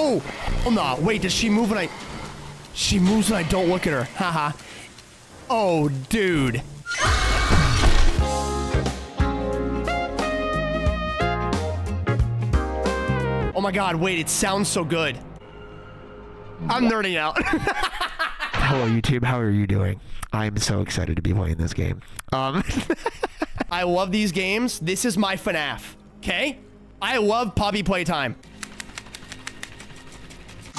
Oh! Oh, no. Wait, does she move when I... She moves when I don't look at her. Haha. oh, dude. Oh my god, wait, it sounds so good. I'm nerding out. Hello, YouTube. How are you doing? I'm so excited to be playing this game. Um, I love these games. This is my FNAF. Okay? I love Poppy Playtime.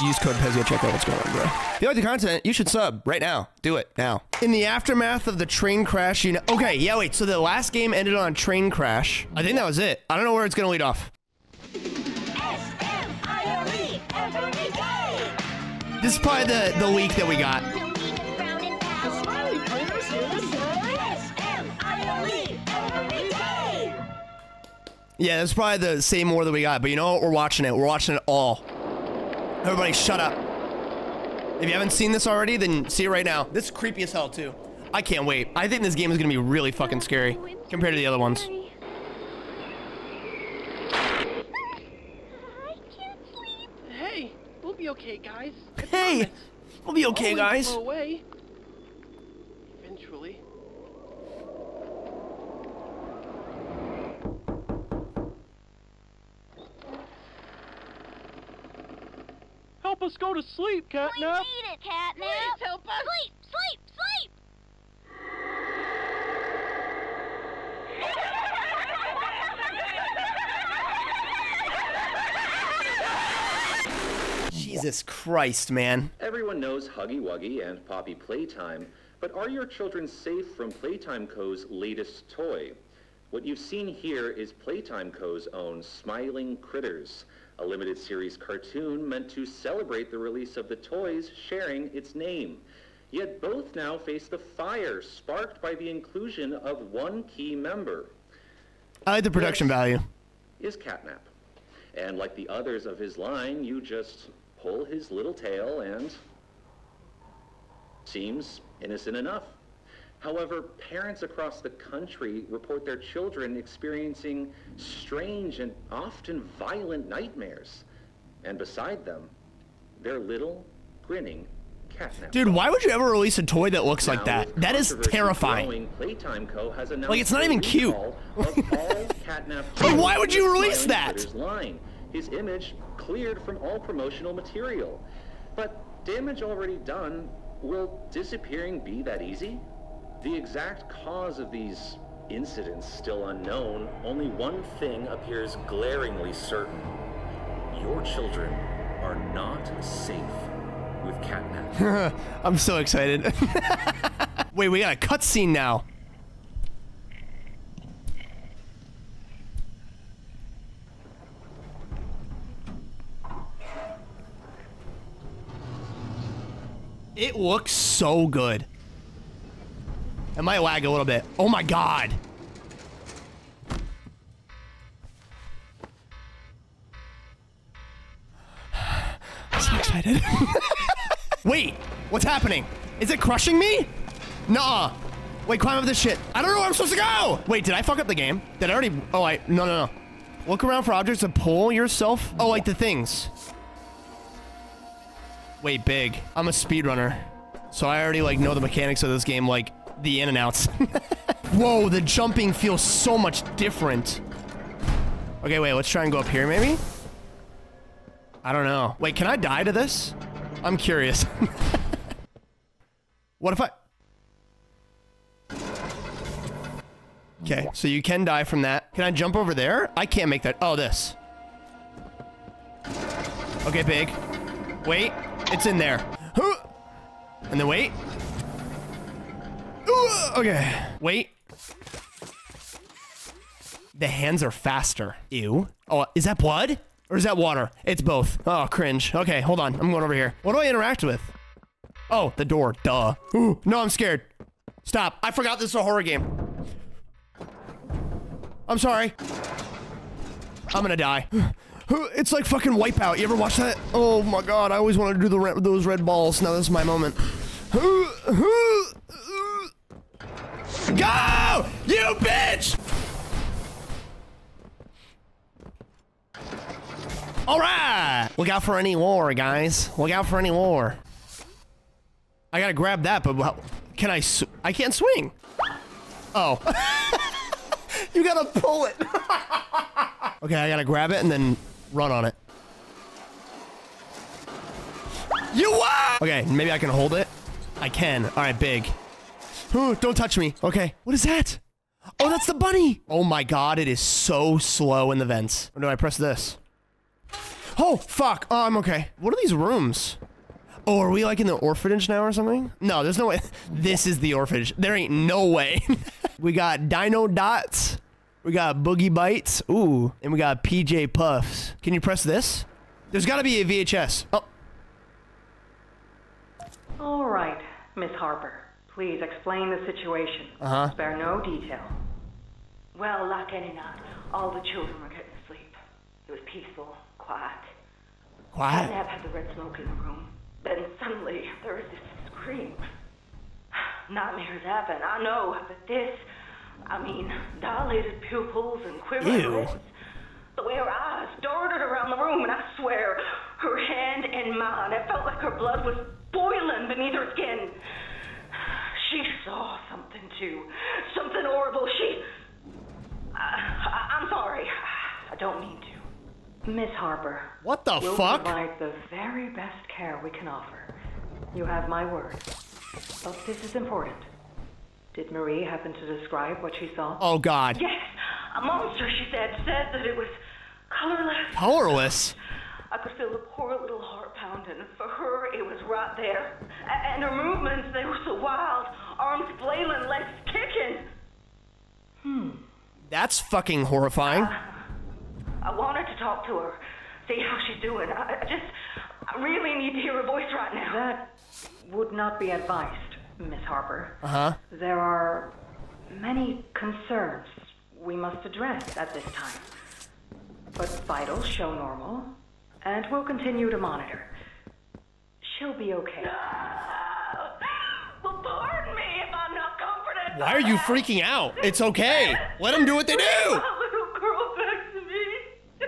Use code Pezzy. Check out what's going on, bro. If you like the content, you should sub right now. Do it now. In the aftermath of the train crash, you know. Okay, yeah, wait. So the last game ended on a train crash. I think that was it. I don't know where it's gonna lead off. S-M-I-L-E every day. This is probably the the leak that we got. You'll eat it brown and fast. Smiley critters hear the sound. S-M-I-L-E every day. Yeah, that's probably the same war that we got. But you know what? We're watching it. We're watching it all. Everybody, shut up. If you haven't seen this already, then see it right now. This is creepy as hell too. I can't wait. I think this game is gonna be really fucking scary compared to the other ones. I can't sleep. Hey, we'll be okay, guys. Hey, we'll be okay, guys. Go away. Eventually. Help us go to sleep, We Catnap. need it, Catnap. Please help us. Sleep, sleep, sleep. Jesus Christ, man. Everyone knows Huggy Wuggy and Poppy Playtime, but are your children safe from Playtime Co.'s latest toy? What you've seen here is Playtime Co.'s own Smiling Critters, a limited series cartoon meant to celebrate the release of the toys sharing its name. Yet both now face the fire sparked by the inclusion of one key member I like the production value. is Catnap. And like the others of his line, you just pull his little tail and seems innocent enough. However, parents across the country report their children experiencing strange and often violent nightmares. And beside them, their little grinning catnap. Dude, why would you ever release a toy that looks like that? That is terrifying. Playtime Co. has announced Like, it's not even cute. recall of all catnap Like, why would you release that? Line. His image cleared from all promotional material. But damage already done, will disappearing be that easy? The exact cause of these incidents still unknown, only one thing appears glaringly certain. Your children are not safe with catnap. I'm so excited. Wait, we got a cutscene now. It looks so good. It might lag a little bit. Oh my god. I'm so excited. Wait, what's happening? Is it crushing me? Nuh-uh. Wait, climb up this shit. I don't know where I'm supposed to go. Wait, did I fuck up the game? Did I already? Oh, I no no no. Look around for objects to pull yourself. Oh, like the things. Wait, big. I'm a speedrunner, so I already like know the mechanics of this game, like the in and outs. Whoa, the jumping feels so much different. Okay, wait. Let's try and go up here, maybe. I don't know. Wait, can I die to this? I'm curious. what if I... Okay, so you can die from that. Can I jump over there? I can't make that. Oh, this. Okay, big. Wait. It's in there. And then wait. Okay. Wait. The hands are faster. Ew. Oh, is that blood? Or is that water? It's both. Oh, cringe. Okay, hold on. I'm going over here. What do I interact with? Oh, the door. Duh. Ooh, no, I'm scared. Stop. I forgot this is a horror game. I'm sorry. I'm gonna die. It's like fucking Wipeout. You ever watch that? Oh my god, I always wanted to do the red, those red balls. Now this is my moment. Go! You bitch! All right. Look out for any war, guys. Look out for any war. I gotta grab that, but how, can I? I can't swing. Oh. you gotta pull it. okay, I gotta grab it and then run on it. You what? Okay, maybe I can hold it. I can. All right, big. Ooh, don't touch me. Okay. What is that? Oh, that's the bunny. Oh my god, it is so slow in the vents. Or do I press this? Oh, fuck. Oh, I'm okay. What are these rooms? Oh, are we like in the orphanage now or something? No, there's no way. This is the orphanage. There ain't no way. we got Dino Dots. We got Boogie Bites. Ooh. And we got PJ Puffs. Can you press this? There's gotta be a VHS. Oh. All right, Miss Harper. Please explain the situation. Uh-huh. Spare no detail. Well, like any night, all the children were getting to sleep. It was peaceful, quiet. Quiet. Nab had the red smoke in the room. Then suddenly there was this scream. Nightmares happen, I know, but this, I mean, dilated pupils and quivering Ew. lips. The way her eyes darted around the room, and I swear, her hand in mine, it felt like her blood was boiling beneath her skin. She saw something too, something horrible. She. I, I, I'm sorry, I don't mean to. Miss Harper. What the We'll fuck? provide the very best care we can offer. You have my word. But this is important. Did Marie happen to describe what she saw? Oh god. Yes, a monster, she said, said that it was colorless. Colorless? I could feel the poor little heart pounding. For her, it was right there. A- and her movements, they were so wild. Arms flailing, legs kicking. Hmm. That's fucking horrifying. I wanted to talk to her, see how she's doing. I, I just, I really need to hear her voice right now. That would not be advised, Miss Harper. Uh huh. There are many concerns we must address at this time. But vitals show normal, and we'll continue to monitor. She'll be okay. well, pardon me if I'm not comforted. Why are you freaking out? It's okay. Let them do what they do. My little girl back to me.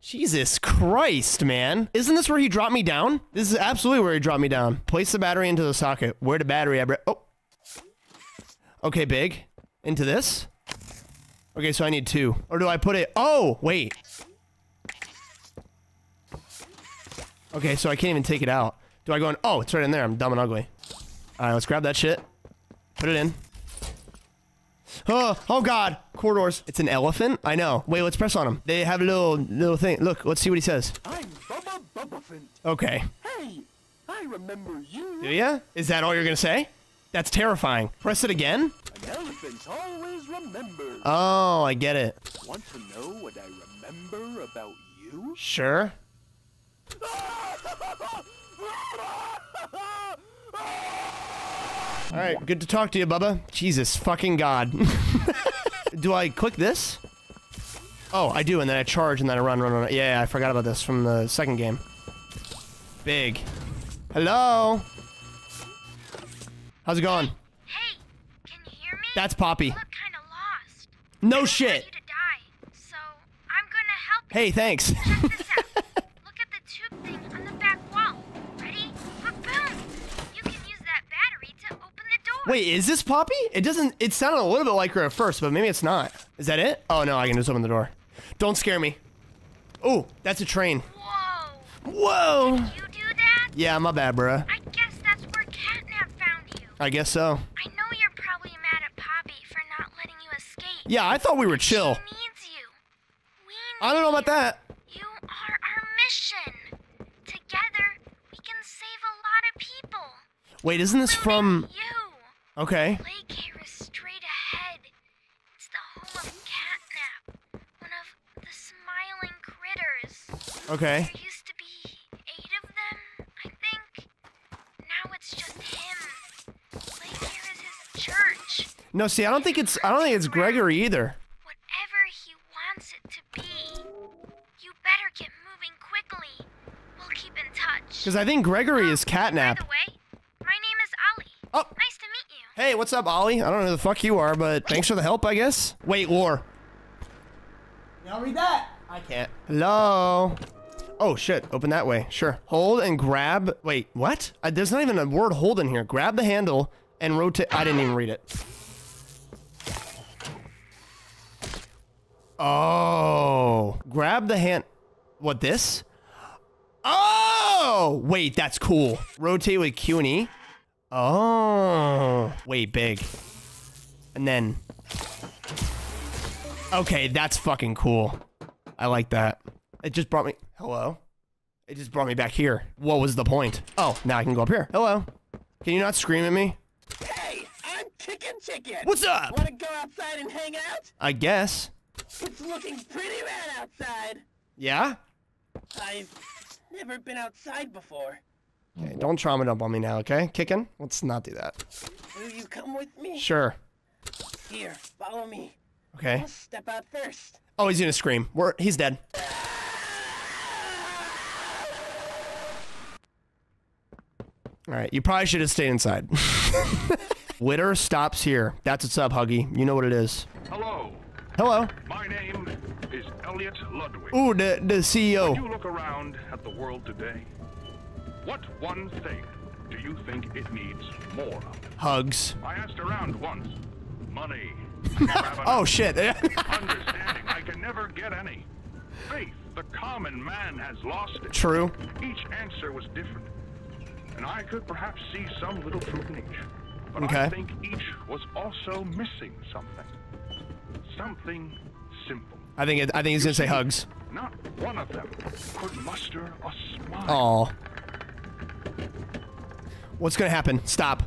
Jesus Christ, man. Isn't this where he dropped me down? This is absolutely where he dropped me down. Place the battery into the socket. Where the battery at? Oh. Okay, big. Into this? Okay, so I need two. Or do I put it? Oh, wait. Okay, so I can't even take it out. Do I go in? Oh, it's right in there. I'm dumb and ugly. All right, let's grab that shit. Put it in. Oh, oh God! Corridors. It's an elephant. I know. Wait, let's press on him. They have a little little thing. Look, let's see what he says. I'm Bubba Bubbaphant. Okay. Hey, I remember you. Do ya? Is that all you're gonna say? That's terrifying. Press it again. An elephant always remembers. Oh, I get it. Want to know what I remember about you? Sure. All right, good to talk to you, Bubba. Jesus fucking God. do I click this? Oh, I do, and then I charge, and then I run, run, run. Yeah, I forgot about this from the second game. Big. Hello? How's it going? Hey, can you hear me? That's Poppy. You look kind of lost. No I shit. Die, so I'm gonna help. Hey, thanks. Check this out. look at the tube thing on the back wall. Ready? Boom, boom. You can use that battery to open the door. Wait, is this Poppy? It doesn't. It sounded a little bit like her at first, but maybe it's not. Is that it? Oh no, I can just open the door. Don't scare me. Oh, that's a train. Whoa. Whoa. Did you do that? Yeah, my bad, bruh. I guess that's where Catnap found you. I guess so. I know you're probably mad at Poppy for not letting you escape. Yeah, I thought we were chill. She needs you. We need I don't know about that. You are our mission. Together, we can save a lot of people. Wait, isn't this from? You. Okay. Playcare is straight ahead. It's the home of Catnap, one of the smiling critters. Okay. There used to be eight of them, I think. Now it's just him. Lake here is his church. No, see, I don't think it's. I don't think it's Gregory either. Whatever he wants it to be. You better get moving quickly. We'll keep in touch. Because I think Gregory oh, is By Catnap. the way, my name is Ollie. Oh. Nice to meet you. Hey, what's up, Ollie? I don't know who the fuck you are, but thanks for the help, I guess. Wait, war. Now read that. I can't. Hello? Oh shit, open that way. Sure. Hold and grab. Wait, what? Uh, there's not even a word hold in here. Grab the handle and rotate. I didn't even read it. Oh. Grab the hand. What, this? Oh! Wait, that's cool. Rotate with Q and E. Oh. Wait, big. And then. Okay, that's fucking cool. I like that. It just brought me. Hello? It just brought me back here. What was the point? Oh, now I can go up here. Hello? Can you not scream at me? Hey, I'm Chicken Chicken. What's up? Want to go outside and hang out? I guess. It's looking pretty rad outside. Yeah? I've never been outside before. Okay, mm-hmm. don't trauma dump on me now, okay? Kicking? Let's not do that. Will you come with me? Sure. Here, follow me. Okay. I'll step out first. Oh, he's gonna scream. We're, he's dead. Alright, you probably should have stayed inside. Witter stops here. That's what's up, Huggy. You know what it is. Hello, Hello. my name is Elliot Ludwig. Ooh, the, the E When you CEO. look around at the world today, what one thing do you think it needs more of? Hugs. I asked around once. Money. Oh, shit. Understanding I can never get any. Faith, the common man has lost it. True. Each answer was different. And I could perhaps see some little truth in each. But I Okay. think each was also missing something. Something simple. I think it, I think he's gonna say hugs. Not one of them could muster a smile. Oh. What's gonna happen? Stop.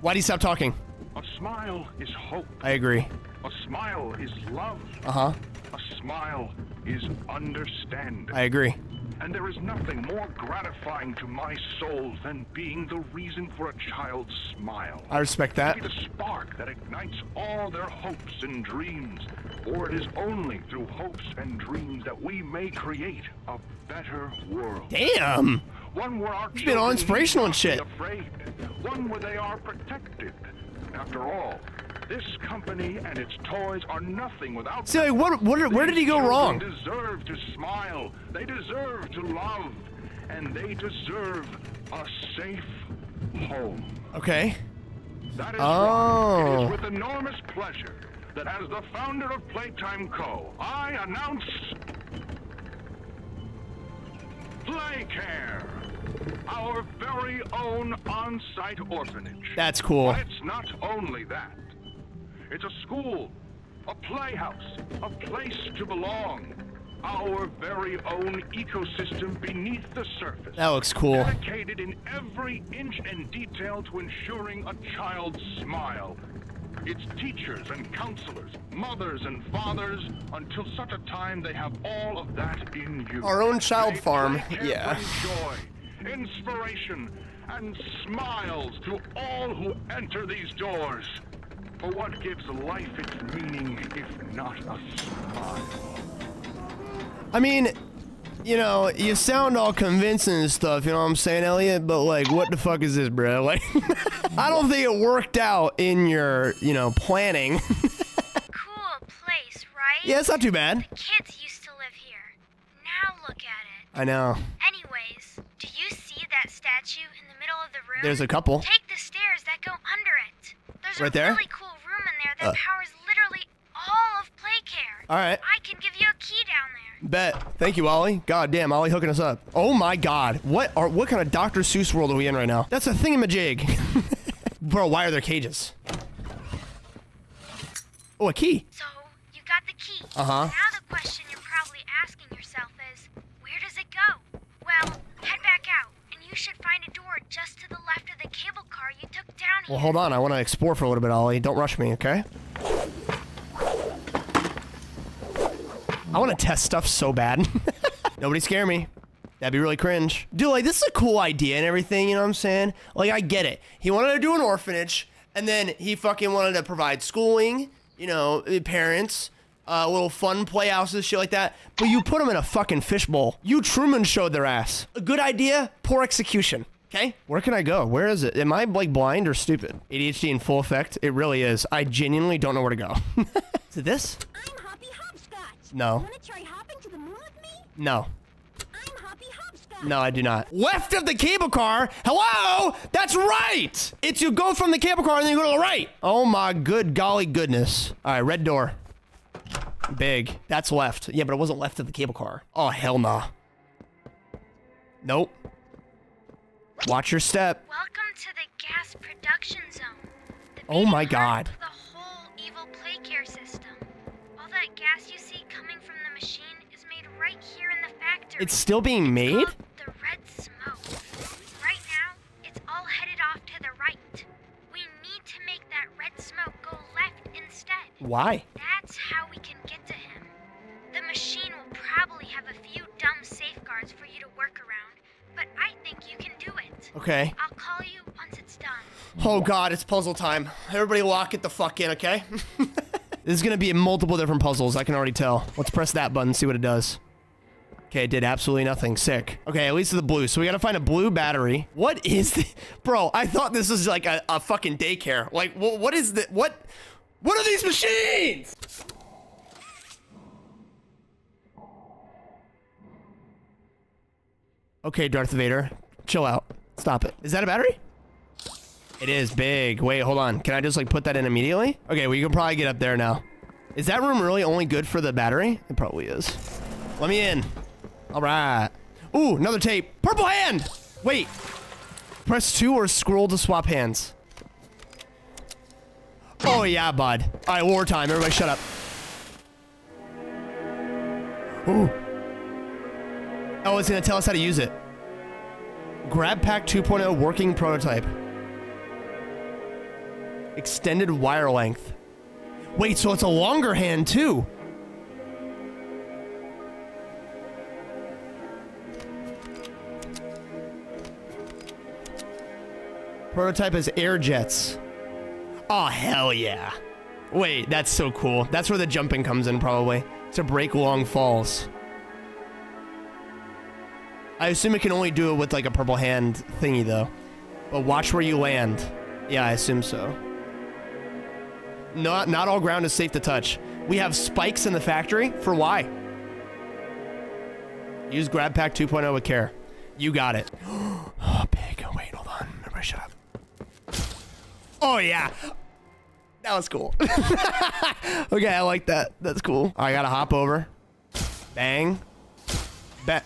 Why do you stop talking? A smile is hope. I agree. A smile is love. Uh huh. A smile is understanding. I agree. And there is nothing more gratifying to my soul than being the reason for a child's smile. I respect that. Be the spark that ignites all their hopes and dreams. For it is only through hopes and dreams that we may create a better world. Damn. One where our He's been all inspirational and be Afraid. One where they are protected. After all, this company and its toys are nothing without. See, like, what, what, where did he go wrong? children deserve to smile. They deserve to love. And they deserve a safe home. Okay. That is Oh. right. It is with enormous pleasure that as the founder of Playtime Co., I announce Playcare, our very own on-site orphanage. That's cool. But it's not only that. It's a school, a playhouse, a place to belong. Our very own ecosystem beneath the surface. That looks cool. Dedicated in every inch and detail to ensuring a child's smile. Its teachers and counselors, mothers and fathers, until such a time they have all of that in you. Our own child They farm, yeah. Joy, inspiration, and smiles to all who enter these doors. For what gives life its meaning if not a smile? I mean, you know, you sound all convincing and stuff, you know what I'm saying, Elliot? But, like, what the fuck is this, bro? Like, I don't think it worked out in your, you know, planning. Cool place, right? yeah, it's not too bad. The Kids used to live here. Now look at it. I know. Anyways, do you see that statue in the middle of the room? There's a couple. Take the stairs that go under it. There's Right a there? really cool room in there that Uh. powers literally all of Playcare. All right. I can give you a key down there. Bet. Thank you, Ollie. God damn, Ollie hooking us up. Oh my god. What are what kind of Dr. Seuss world are we in right now? That's a thingamajig. Bro, why are there cages? Oh, a key. So, you got the key. Uh-huh. Now the question you're probably asking yourself is, where does it go? Well, head back out, and you should find a door just to the left of the cable car you took down here. Well, hold on. I want to explore for a little bit, Ollie. Don't rush me, okay? I want to test stuff so bad. Nobody scare me. That'd be really cringe. Dude, like, this is a cool idea and everything, you know what I'm saying? Like, I get it. He wanted to do an orphanage, and then he fucking wanted to provide schooling, you know, eh, parents, uh, little fun playhouses, shit like that. But you put them in a fucking fishbowl. You Truman showed their ass. A good idea, poor execution. Okay. Where can I go? Where is it? Am I like blind or stupid? ADHD in full effect. It really is. I genuinely don't know where to go. is it this? Me? No. I'm Hoppy Hopscotch. No, I do not. Left of the cable car? Hello? That's right! It's you go from the cable car and then you go to the right. Oh my good golly goodness. All right, red door. Big. That's left. Yeah, but it wasn't left of the cable car. Oh, hell nah. Nope. Watch your step. Welcome to the gas production zone. The Oh my god. The whole evil Playcare system. All that gas you It's still being made? the red smoke. Right now, it's all headed off to the right. We need to make that red smoke go left instead. Why? That's how we can get to him. The machine will probably have a few dumb safeguards for you to work around, but I think you can do it. Okay. I'll call you once it's done. Oh god, it's puzzle time. Everybody lock it the fuck in, okay? this is gonna be multiple different puzzles, I can already tell. Let's press that button, see what it does. Okay, it did absolutely nothing. Sick. Okay, at least the blue. So we gotta find a blue battery. What is the- Bro, I thought this was like a, a fucking daycare. Like, wh what is the- what? What are these machines? Okay, Darth Vader. Chill out. Stop it. Is that a battery? It is big. Wait, hold on. Can I just like put that in immediately? Okay, we can probably get up there now. Is that room really only good for the battery? It probably is. Let me in. All right. Ooh, another tape. Purple hand. Wait. Press two or scroll to swap hands. Oh yeah, bud. All right, wartime. Everybody shut up. Ooh. Oh, it's gonna tell us how to use it. Grab Pack 2.0 working prototype. Extended wire length. Wait, so it's a longer hand too. Prototype is air jets. Oh, hell yeah. Wait, that's so cool. That's where the jumping comes in, probably. To break long falls. I assume it can only do it with like a purple hand thingy though. But watch where you land. Yeah, I assume so. Not not all ground is safe to touch. We have spikes in the factory. For why? Use grab pack 2.0 with care. You got it. oh, big. Wait, hold on. Everybody shut up. Oh yeah. That was cool. okay, I like that. That's cool. I gotta hop over. Bang. Bet.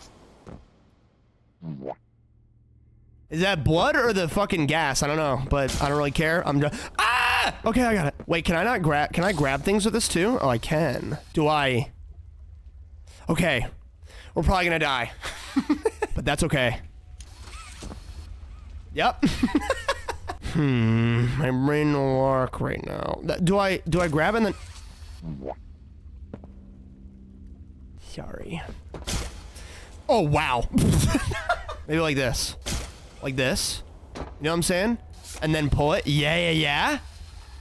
Is that blood or the fucking gas? I don't know, but I don't really care. I'm just ah. Okay, I got it. Wait, can I not grab? Can I grab things with this too? Oh, I can. Do I? Okay, we're probably gonna die, but that's okay. Yep. hmm, my brain will work right now. Do I? Do I grab and then? Sorry. Oh wow. Maybe like this. Like this. You know what I'm saying? And then pull it. Yeah, yeah, yeah.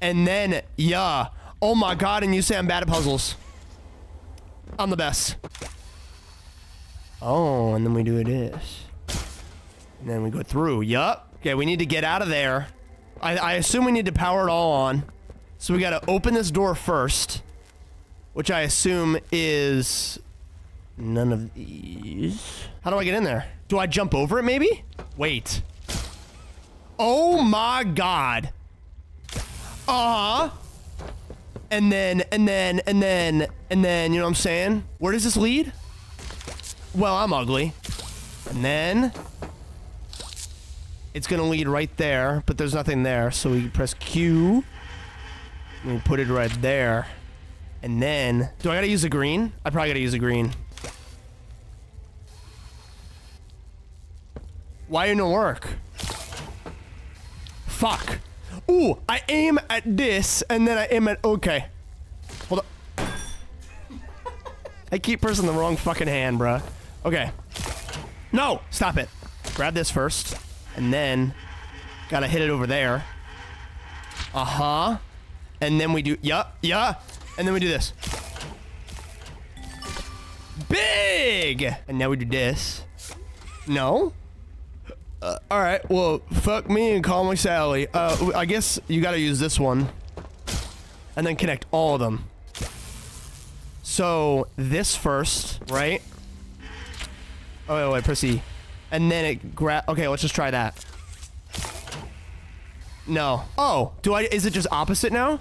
And then, yeah. Oh my god, and you say I'm bad at puzzles. I'm the best. Oh, and then we do this. And then we go through. Yup. Okay, we need to get out of there. I, I assume we need to power it all on. So we gotta open this door first. Which I assume is none of these. How do I get in there? Do I jump over it maybe? Wait. Oh my god. Uh-huh. And then, and then, and then, and then, you know what I'm saying? Where does this lead? Well, I'm ugly. And then... It's gonna lead right there, but there's nothing there, so we press Q. And we put it right there. And then... Do I gotta use a green? I probably gotta use a green. Why didn't it work? Fuck. Ooh, I aim at this, and then I aim at... Okay. Hold up. I keep pressing the wrong fucking hand, bruh. Okay. No! Stop it. Grab this first, and then... Gotta hit it over there. Uh-huh. And then we do... Yeah, yeah. And then we do this. Big! And now we do this. No? Uh, all right. Well, fuck me and call me Sally. Uh, I guess you gotta use this one, and then connect all of them. So this first, right? Oh wait, wait, press E, and then it grab. Okay, let's just try that. No. Oh, do I? Is it just opposite now?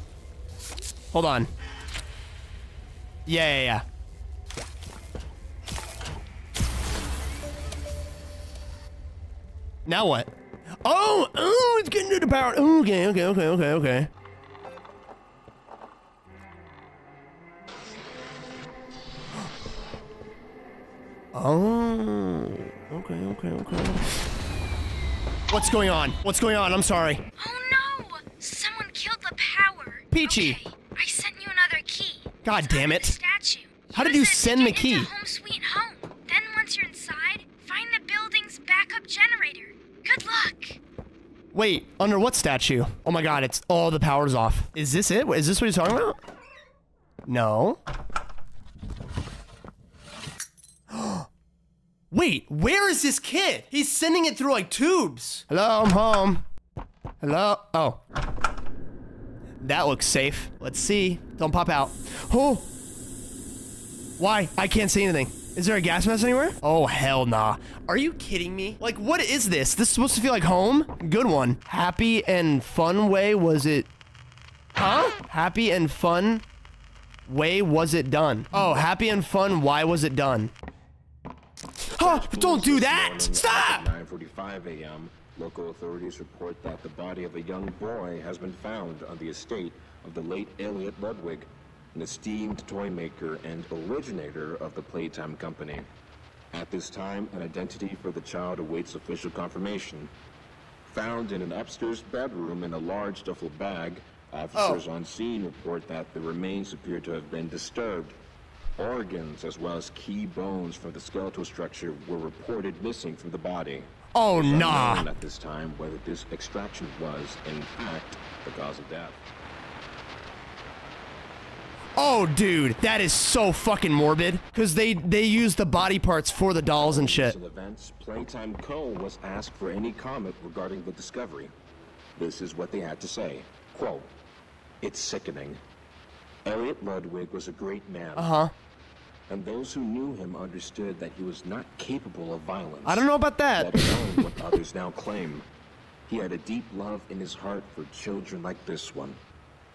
Hold on. Yeah, yeah, yeah. Now what? Oh, oh, it's getting to the power. Okay, okay, okay, okay, okay. Oh, okay, okay, okay. What's going on? What's going on? I'm sorry. Oh no! Someone killed the power. Peachy. Okay, I sent you another key. God damn it. Statue. How did you Use it to send the get key? into Home sweet home. Then once you're inside, find the building's backup generator. Good luck. Wait, under what statue? Oh my god, it's all the power's off. Is this it? Is this what you're talking about? No. Wait, where is this kid? He's sending it through like tubes. Hello, I'm home. Hello? Oh. That looks safe. Let's see. Don't pop out. Oh. Why? I can't see anything. Is there a gas mask anywhere? Oh, hell nah. Are you kidding me? Like, what is this? This is supposed to feel like home? Good one. Happy and fun way was it... Huh? Happy and fun way was it done? Oh, happy and fun, why was it done? Oh, don't do that! Stop! 9:45 a.m. Local authorities report that the body of a young boy has been found on the estate of the late Elliot Ludwig, an esteemed toy maker and originator of the Playtime Company. At this time, an identity for the child awaits official confirmation. Found in an upstairs bedroom in a large duffel bag, oh. officers on scene report that the remains appear to have been disturbed. Organs, as well as key bones from the skeletal structure, were reported missing from the body. Oh, It's nah. At this time, whether this extraction was, in fact, the cause of death. Oh, dude, that is so fucking morbid. Because they, they use the body parts for the dolls and shit. Events, Playtime Co. was asked for any comment regarding the discovery. This is what they had to say. Quote, It's sickening. Elliot Ludwig was a great man. Uh-huh. And those who knew him understood that he was not capable of violence. I don't know about that. Let alone what others now claim. He had a deep love in his heart for children like this one,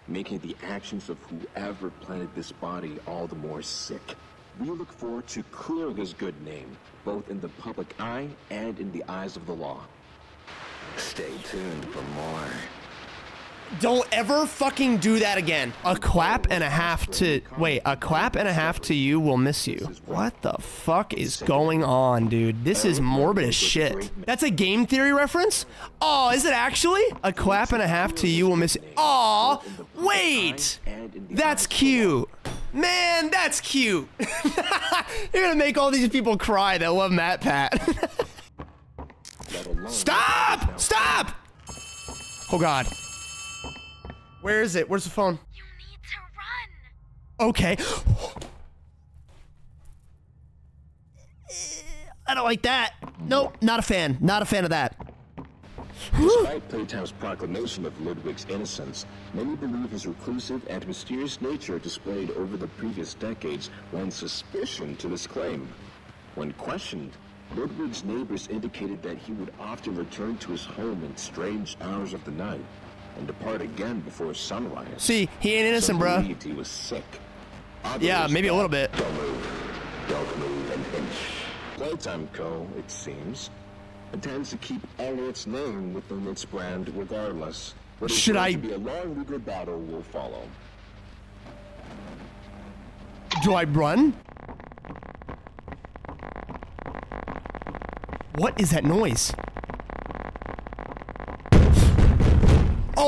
making the actions of whoever planted this body all the more sick. We look forward to clearing his good name, both in the public eye and in the eyes of the law. Stay tuned for more. Don't ever fucking do that again. A clap and a half to wait, a clap and a half to you will miss you. What the fuck is going on, dude? This is morbid as shit. That's a game theory reference? Oh, is it actually? A clap and a half to you will miss. Aw, wait. That's cute. Man, that's cute. You're gonna make all these people cry that love MatPat. Stop! Stop! Oh god. Where is it? Where's the phone? You need to run. Okay. I don't like that. Nope, not a fan. Not a fan of that. Despite Playtime's proclamation of Ludwig's innocence, many believe his reclusive and mysterious nature displayed over the previous decades lend suspicion to this claim. When questioned, Ludwig's neighbors indicated that he would often return to his home in strange hours of the night and depart again before sunrise. See, he ain't innocent, Some bruh. he was sick. Yeah, maybe a little bit. Don't move. Don't move an inch. Playtime Co., it seems, intends to keep Elliot's name within its brand regardless. Is Should I- be a long legal battle will follow. Do I run? What is that noise?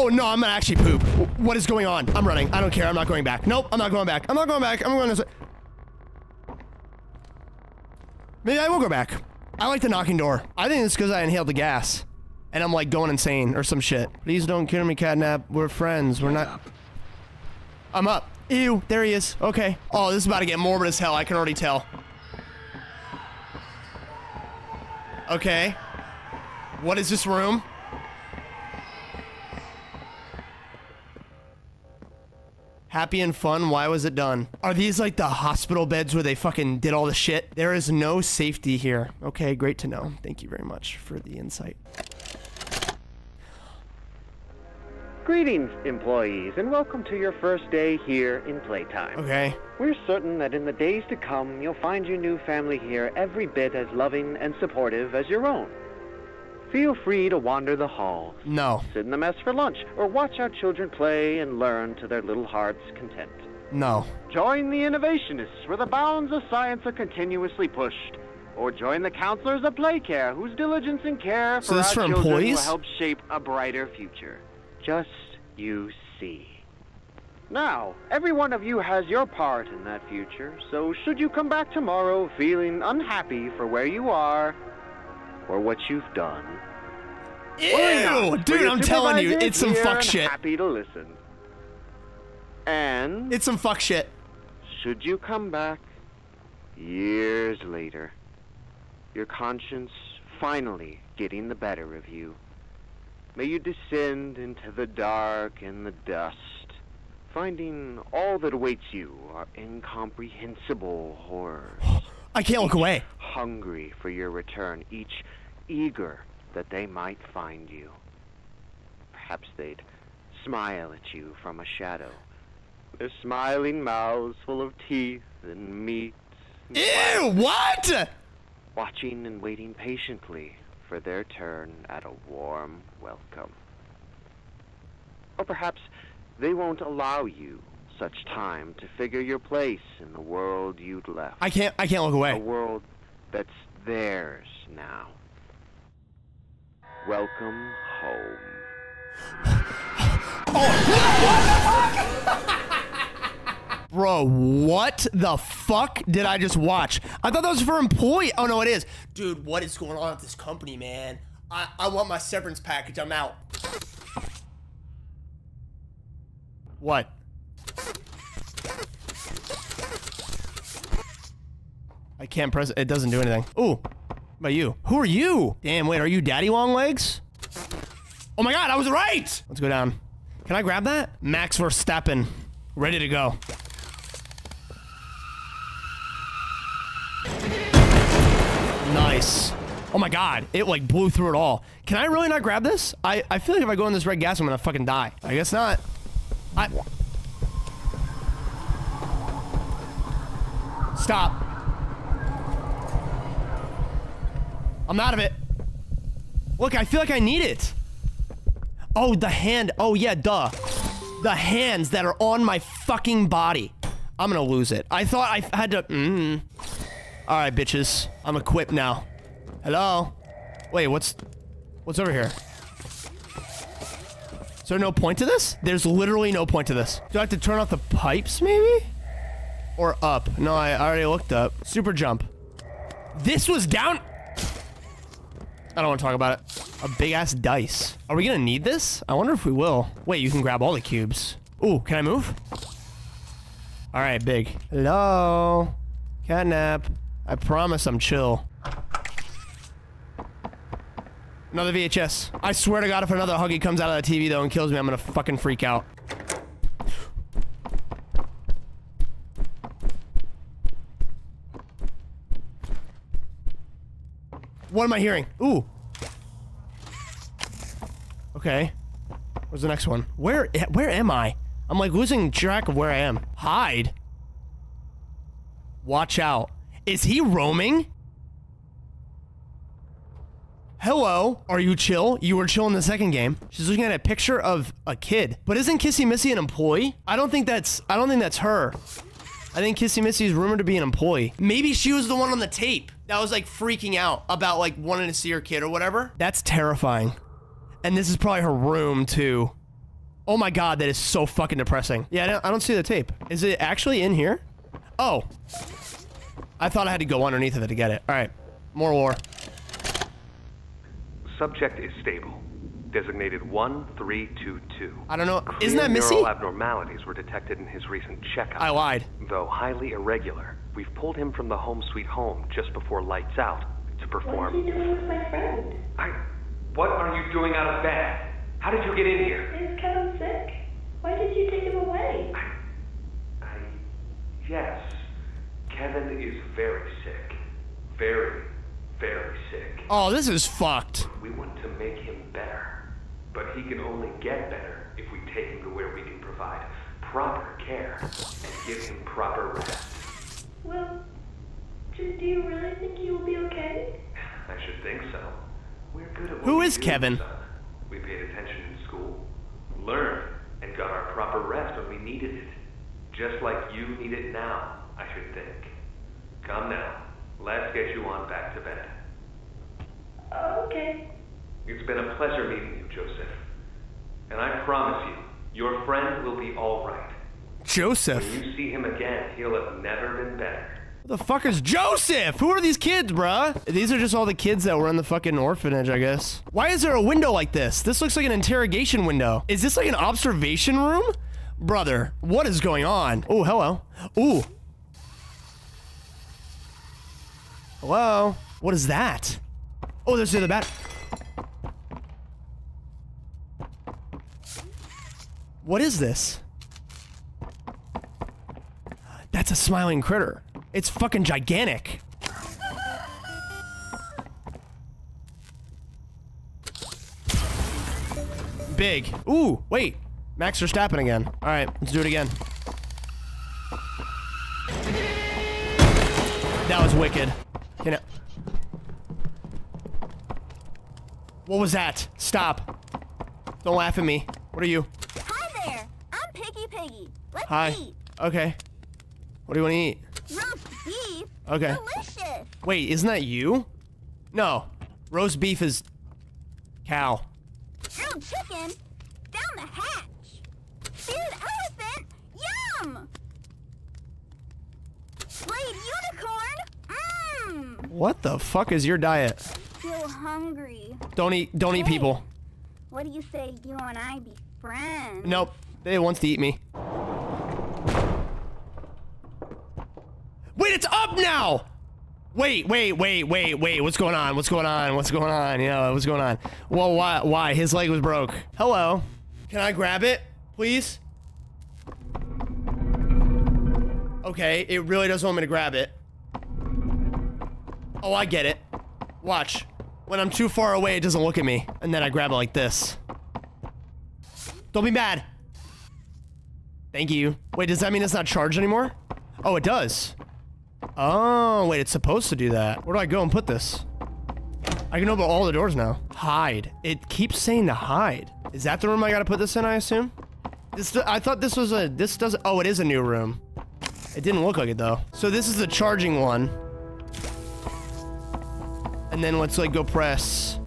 Oh no, I'm gonna actually poop. What is going on? I'm running. I don't care. I'm not going back. Nope, I'm not going back. I'm not going back. I'm going to. Maybe I will go back. I like the knocking door. I think it's because I inhaled the gas. And I'm like going insane or some shit. Please don't kill me, Catnap. We're friends. We're not. I'm up. Ew, there he is. Okay. Oh, this is about to get morbid as hell. I can already tell. Okay. What is this room? Happy and fun. Why was it done? Are these like the hospital beds where they fucking did all the shit? There is no safety here. Okay, great to know. Thank you very much for the insight. Greetings, employees, and welcome to your first day here in Playtime. Okay. We're certain that in the days to come, you'll find your new family here every bit as loving and supportive as your own. Feel free to wander the halls, No. sit in the mess for lunch, or watch our children play and learn to their little hearts' content. No. Join the innovationists where the bounds of science are continuously pushed. Or join the counselors of Playcare whose diligence and care So for our for children will employees? help shape a brighter future. Just you see. Now, every one of you has your part in that future, so should you come back tomorrow feeling unhappy for where you are or what you've done, Ew! Dude, I'm telling you, it's some fuck shit. Happy to listen. And It's some fuck shit. should you come back years later, your conscience finally getting the better of you, may you descend into the dark and the dust, finding all that awaits you are incomprehensible horrors. I can't look away. Hungry for your return, each eager that they might find you. Perhaps they'd smile at you from a shadow. Their smiling mouths full of teeth and meat. and Ew! What? Watching and waiting patiently for their turn at a warm welcome. Or perhaps they won't allow you such time to figure your place in the world you'd left. I can't. I can't look away. A world that's theirs now. Welcome home. Oh, Bro, what the fuck did I just watch? I thought that was for employee. Oh no, it is. Dude, what is going on at this company, man? I, I want my severance package. I'm out. What? I can't press it. It doesn't do anything. Ooh. About you? Who are you? Damn, wait, are you Daddy Long Legs? Oh my god, I was right! Let's go down. Can I grab that? Max Verstappen. Ready to go. Nice. Oh my god, it like blew through it all. Can I really not grab this? I, I feel like if I go in this red gas, I'm gonna fucking die. I guess not. I... Stop. I'm out of it. Look, I feel like I need it. Oh, the hand. Oh, yeah, duh. The hands that are on my fucking body. I'm gonna lose it. I thought I had to. Mm. All right, bitches. I'm equipped now. Hello. Wait, what's what's over here? Is there no point to this? There's literally no point to this. Do I have to turn off the pipes, maybe? Or up? No, I already looked up. Super jump. This was down. I don't want to talk about it. A big ass dice. Are we gonna need this? I wonder if we will. Wait, you can grab all the cubes. Ooh, can I move? All right, big. Hello. Catnap. I promise I'm chill. Another VHS. I swear to God, if another Huggy comes out of the TV though and kills me, I'm gonna fucking freak out. What am I hearing? Ooh. Okay. Where's the next one? Where where am I? I'm like losing track of where I am. Hide. Watch out. Is he roaming? Hello, are you chill? You were chill in the second game. She's looking at a picture of a kid. But isn't Kissy Missy an employee? I don't think that's I don't think that's her. I think Kissy Missy is rumored to be an employee. Maybe she was the one on the tape that was like freaking out about like wanting to see her kid or whatever. That's terrifying. And this is probably her room too. Oh my god, that is so fucking depressing. Yeah, I don't, I don't see the tape. Is it actually in here? Oh. I thought I had to go underneath of it to get it. All right, more war. Subject is stable. Designated 1322. I don't know. Clear Isn't that Missy? neural abnormalities were detected in his recent checkup. I lied. Though highly irregular, we've pulled him from the home sweet home just before lights out to perform. What are you doing with my friend? I. What are you doing out of bed? How did you get in here? Is Kevin sick? Why did you take him away? I. I Yes, Kevin is very sick. Very, very sick. Oh, this is fucked. We want to make him better. But he can only get better if we take him to where we can provide proper care and give him proper rest. Well, do, do you really think he will be okay? I should think so. We're good at what Who we is do, Kevin? son. We paid attention in school, learned, and got our proper rest when we needed it. Just like you need it now, I should think. Come now, let's get you on back to bed. Oh, okay. It's been a pleasure meeting you, Joseph. And I promise you, your friend will be all right. Joseph. When you see him again, he'll have never been better. The fuck is Joseph? Who are these kids, bruh? These are just all the kids that were in the fucking orphanage, I guess. Why is there a window like this? This looks like an interrogation window. Is this like an observation room? Brother, what is going on? Oh, hello. Ooh. Hello? What is that? Oh, there's the other bat. What is this? That's a smiling critter. It's fucking gigantic. Big. Ooh, wait. Max Verstappen again. All right, let's do it again. That was wicked. Can I... What was that? Stop. Don't laugh at me. What are you? Hi there. I'm Picky Piggy. Let's Hi. eat. Okay. What do you want to eat? Roast beef. Okay. Delicious. Wait, isn't that you? No. Roast beef is cow. Grilled chicken. Down the hatch. Seared elephant. Yum. Blade unicorn. Mmm. What the fuck is your diet? Feel hungry. Don't eat don't eat people. What do you say you and I be friends? Nope. It wants to eat me. Wait, it's up now! Wait, wait, wait, wait, wait. What's going on? What's going on? What's going on? You know, what's going on? Well, why? Why? His leg was broke. Hello. Can I grab it, please? Okay, it really doesn't want me to grab it. Oh, I get it. Watch. When I'm too far away, it doesn't look at me. And then I grab it like this. Don't be mad. Thank you. Wait, does that mean it's not charged anymore? Oh, it does. Oh, wait, it's supposed to do that. Where do I go and put this? I can open all the doors now. Hide. It keeps saying to hide. Is that the room I gotta put this in, I assume? This, I thought this was a, this doesn't, oh, it is a new room. It didn't look like it though. So this is the charging one. And then let's like go press.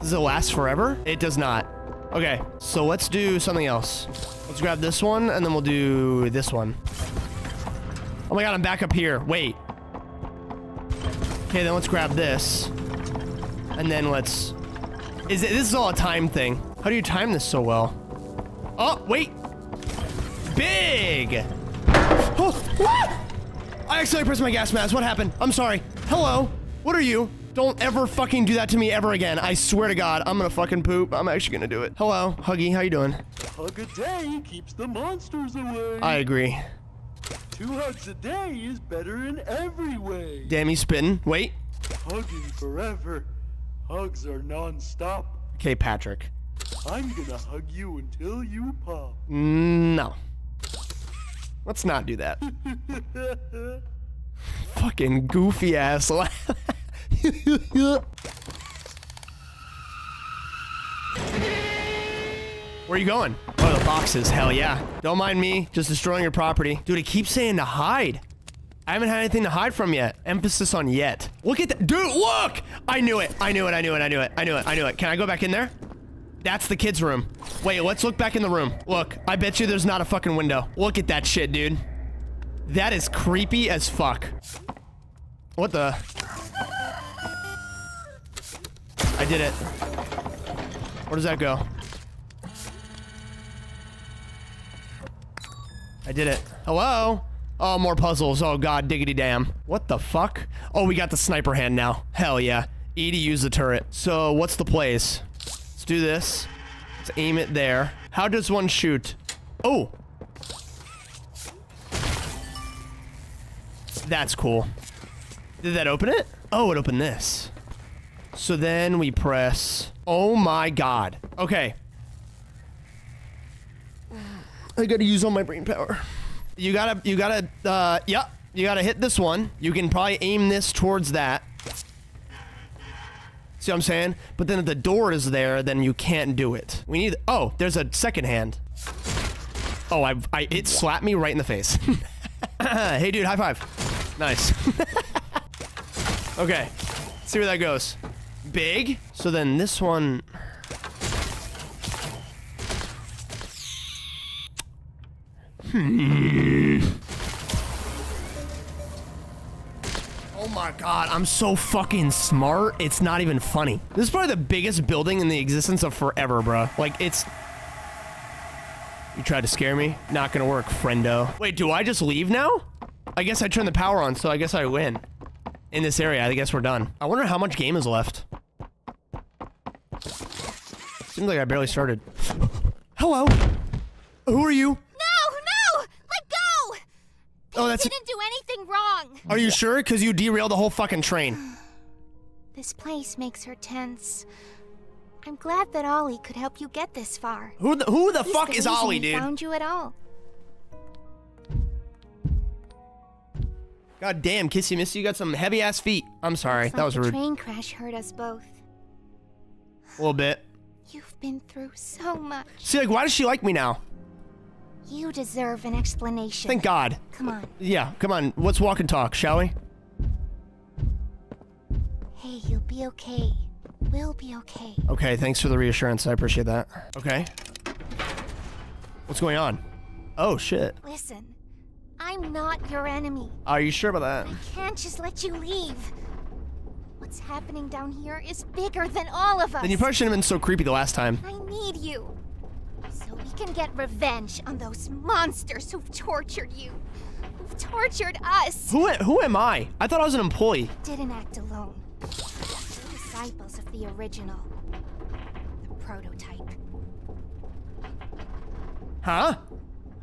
Does it last forever? It does not. Okay, so let's do something else. Let's grab this one and then we'll do this one. Oh my god, I'm back up here. Wait. Okay, then let's grab this. And then let's... Is it, this is all a time thing. How do you time this so well? Oh, wait. Big! Oh, what? I accidentally pressed my gas mask. What happened? I'm sorry. Hello. What are you? Don't ever fucking do that to me ever again. I swear to God, I'm gonna fucking poop. I'm actually gonna do it. Hello, Huggy. How you doing? Hug a day keeps the monsters away. I agree. Two hugs a day is better in every way. Damn, he's spitting. Wait. Hugging forever. Hugs are non-stop. Okay, Patrick. I'm gonna hug you until you pop. No. Let's not do that. Fucking goofy ass laugh. Where are you going? Oh, the boxes. Hell yeah. Don't mind me just destroying your property. Dude, it keeps saying to hide. I haven't had anything to hide from yet. Emphasis on yet. Look at that. Dude, look! I knew it. I knew it. I knew it. I knew it. I knew it. I knew it. Can I go back in there? That's the kids' room. Wait, let's look back in the room. Look, I bet you there's not a fucking window. Look at that shit, dude. That is creepy as fuck. What the? I did it. Where does that go? I did it. Hello? Oh, more puzzles. Oh, god, diggity damn. What the fuck? Oh, we got the sniper hand now. Hell yeah. E to use the turret. So, what's the plays? Let's do this. Let's aim it there. How does one shoot? Oh! That's cool. Did that open it? Oh, it opened this. So then we press. Oh my god. Okay. I gotta use all my brain power. You gotta, you gotta, uh, yeah. You gotta hit this one. You can probably aim this towards that. See what I'm saying? But then if the door is there, then you can't do it. We need, oh, there's a second hand. Oh, I, I it slapped me right in the face. hey, dude, high five. Nice. okay, see where that goes. Big. So then this one. Oh my god, I'm so fucking smart. It's not even funny. This is probably the biggest building in the existence of forever, bro. Like, it's... You tried to scare me? Not gonna work, friendo. Wait, do I just leave now? I guess I turned the power on, so I guess I win. In this area, I guess we're done. I wonder how much game is left. Seems like I barely started. Hello? Who are you? No, no! Let go! Oh, that's... didn't do anything wrong. Are you sure? Because you derailed the whole fucking train. This place makes her tense. I'm glad that Ollie could help you get this far. Who the, who the He's fuck the is Ollie, dude? found you at all. God damn, Kissy Missy, you got some heavy ass feet. I'm sorry, that like was the rude. train crash hurt us both. A little bit. You've been through so much. See, like, why does she like me now? You deserve an explanation. Thank God. Come on. Yeah, come on, let's walk and talk, shall we? Hey, you'll be okay. We'll be okay. Okay, thanks for the reassurance. I appreciate that. Okay. What's going on? Oh, shit. Listen, I'm not your enemy. Are you sure about that? I Can't just let you leave. What's happening down here is bigger than all of us. Then you probably shouldn't have been so creepy the last time. I need you. So we can get revenge on those monsters who've tortured you. Who've tortured us. Who, who am I? I thought I was an employee. Didn't act alone. We're disciples of the original. The prototype. Huh?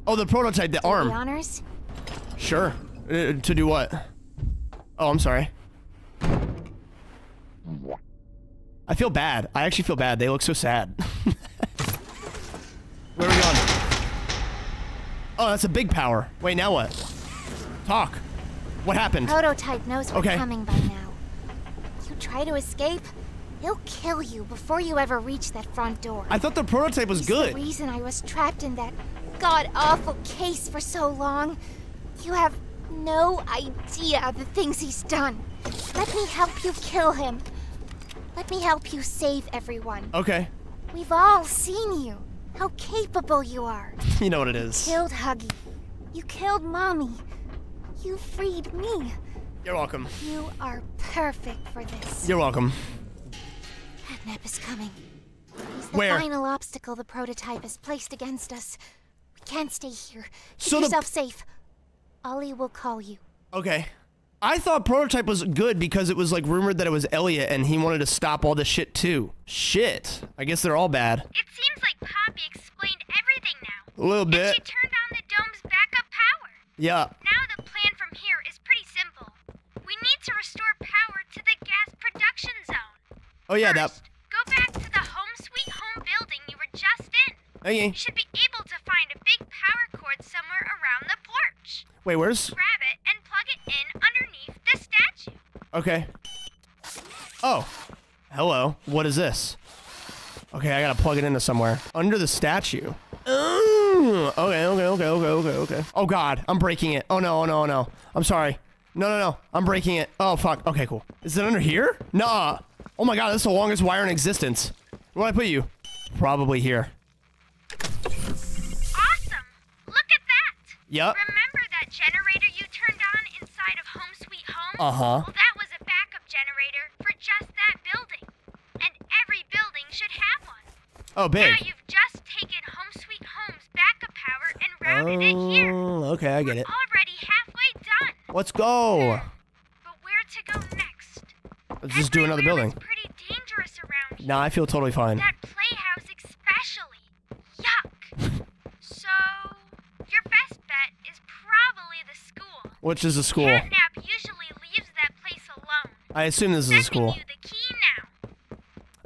Oh, the prototype, the The arm. honors? Sure. Uh, to do what? Oh, I'm sorry. I feel bad. I actually feel bad. They look so sad. Where are we going? Oh, that's a big power. Wait, now what? Talk. What happened? Prototype knows we're Okay. coming by now. You try to escape, he'll kill you before you ever reach that front door. I thought the prototype was He's good. The reason I was trapped in that god awful case for so long. You have no idea of the things he's done. Let me help you kill him. Let me help you save everyone. Okay. We've all seen you. How capable you are. You know what it is. You Killed Huggy. You killed Mommy. You freed me. You're welcome. You are perfect for this. You're welcome. Catnap is coming. He's the Where? final obstacle the prototype has placed against us. We can't stay here. Keep So yourself safe. Ollie will call you. Okay. I thought prototype was good because it was like rumored that it was Elliot and he wanted to stop all this shit too. Shit. I guess they're all bad. It seems like Poppy explained everything now. A little bit. And She turned on the dome's backup power. Yeah. Now the plan from here is pretty simple. We need to restore power to the gas production zone. Oh yeah, that. Go back to the home sweet home building you were just in. Okay. You should be able to find a big power cord somewhere around the porch. Wait, where's? Grab it and plug it in underneath. Okay. Oh. Hello. What is this? Okay, I gotta plug it into somewhere. Under the statue. Oh, okay, okay, okay, okay, okay, okay. Oh god, I'm breaking it. Oh no, oh no, oh no. I'm sorry. No, no, no. I'm breaking it. Oh fuck. Okay, cool. Is it under here? Nah. Oh my god, this is the longest wire in existence. Where do I put you? Probably here. Awesome! Look at that! Yep. Remember that generator you turned on inside of Home Sweet Home? Uh-huh. Well, that was a backup generator for just that building. And every building should have one. Oh, big. Now you've just taken Home Sweet Home's backup power and routed it here. Oh, okay, I get it. Already halfway done. Let's go. But where to go next? Let's just do another building. Pretty dangerous around Nah, I feel totally fine. That playhouse especially. Yuck. so, your best bet is probably the school. Which is a school? Catnap I assume this is a school.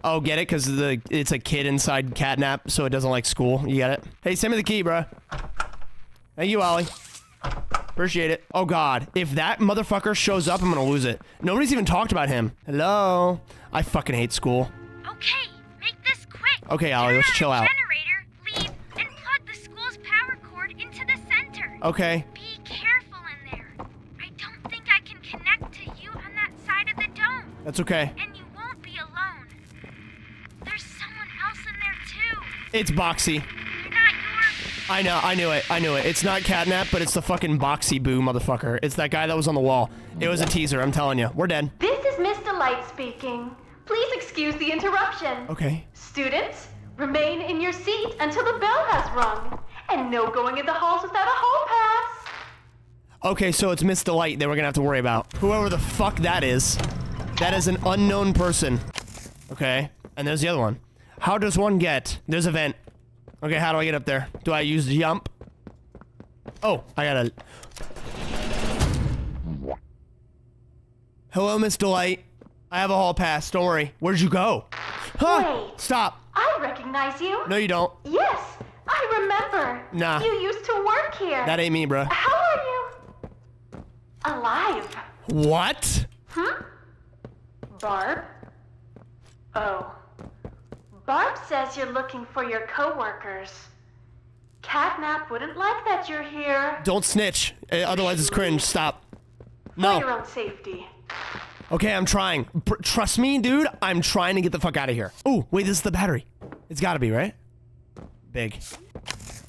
Oh, get it? Because the it's a kid inside catnap, so it doesn't like school. You get it? Hey, send me the key, bro. Thank you, Ollie. Appreciate it. Oh God, if that motherfucker shows up, I'm gonna lose it. Nobody's even talked about him. Hello? I fucking hate school. Okay, make this quick. Okay, Ollie, let's chill out. Generator, leave, and plug the school's power cord into the center. Okay. Be careful in there. I don't think I can connect to you on that side of the dome. That's okay. And you won't be alone. There's someone else in there too. It's Boxy. You're not your. I know, I knew it, I knew it. It's not Catnap, but it's the fucking Boxy Boo motherfucker. It's that guy that was on the wall. It was a teaser, I'm telling you. We're dead. This is Miss Delight speaking. Please excuse the interruption. Okay. Students, remain in your seat until the bell has rung. And no going in the halls without a hall pass. Okay, so it's Miss Delight that we're gonna have to worry about. Whoever the fuck that is. That is an unknown person. Okay, and there's the other one. How does one get? There's a vent. Okay, how do I get up there? Do I use jump? Oh, I gotta... Hello, Miss Delight. I have a hall pass, don't worry. Where'd you go? Huh? Wait. Stop. I recognize you. No, you don't. Yes, I remember. Nah. You used to work here. That ain't me, bruh. How are you? Alive. What? Hmm? Barb? Oh. Barb says you're looking for your coworkers. Catnap wouldn't like that you're here. Don't snitch. uh, Otherwise, it's cringe. Stop. No. For your own safety. Okay, I'm trying. Br- trust me, dude. I'm trying to get the fuck out of here. Oh, wait, this is the battery. It's gotta be, right? Big.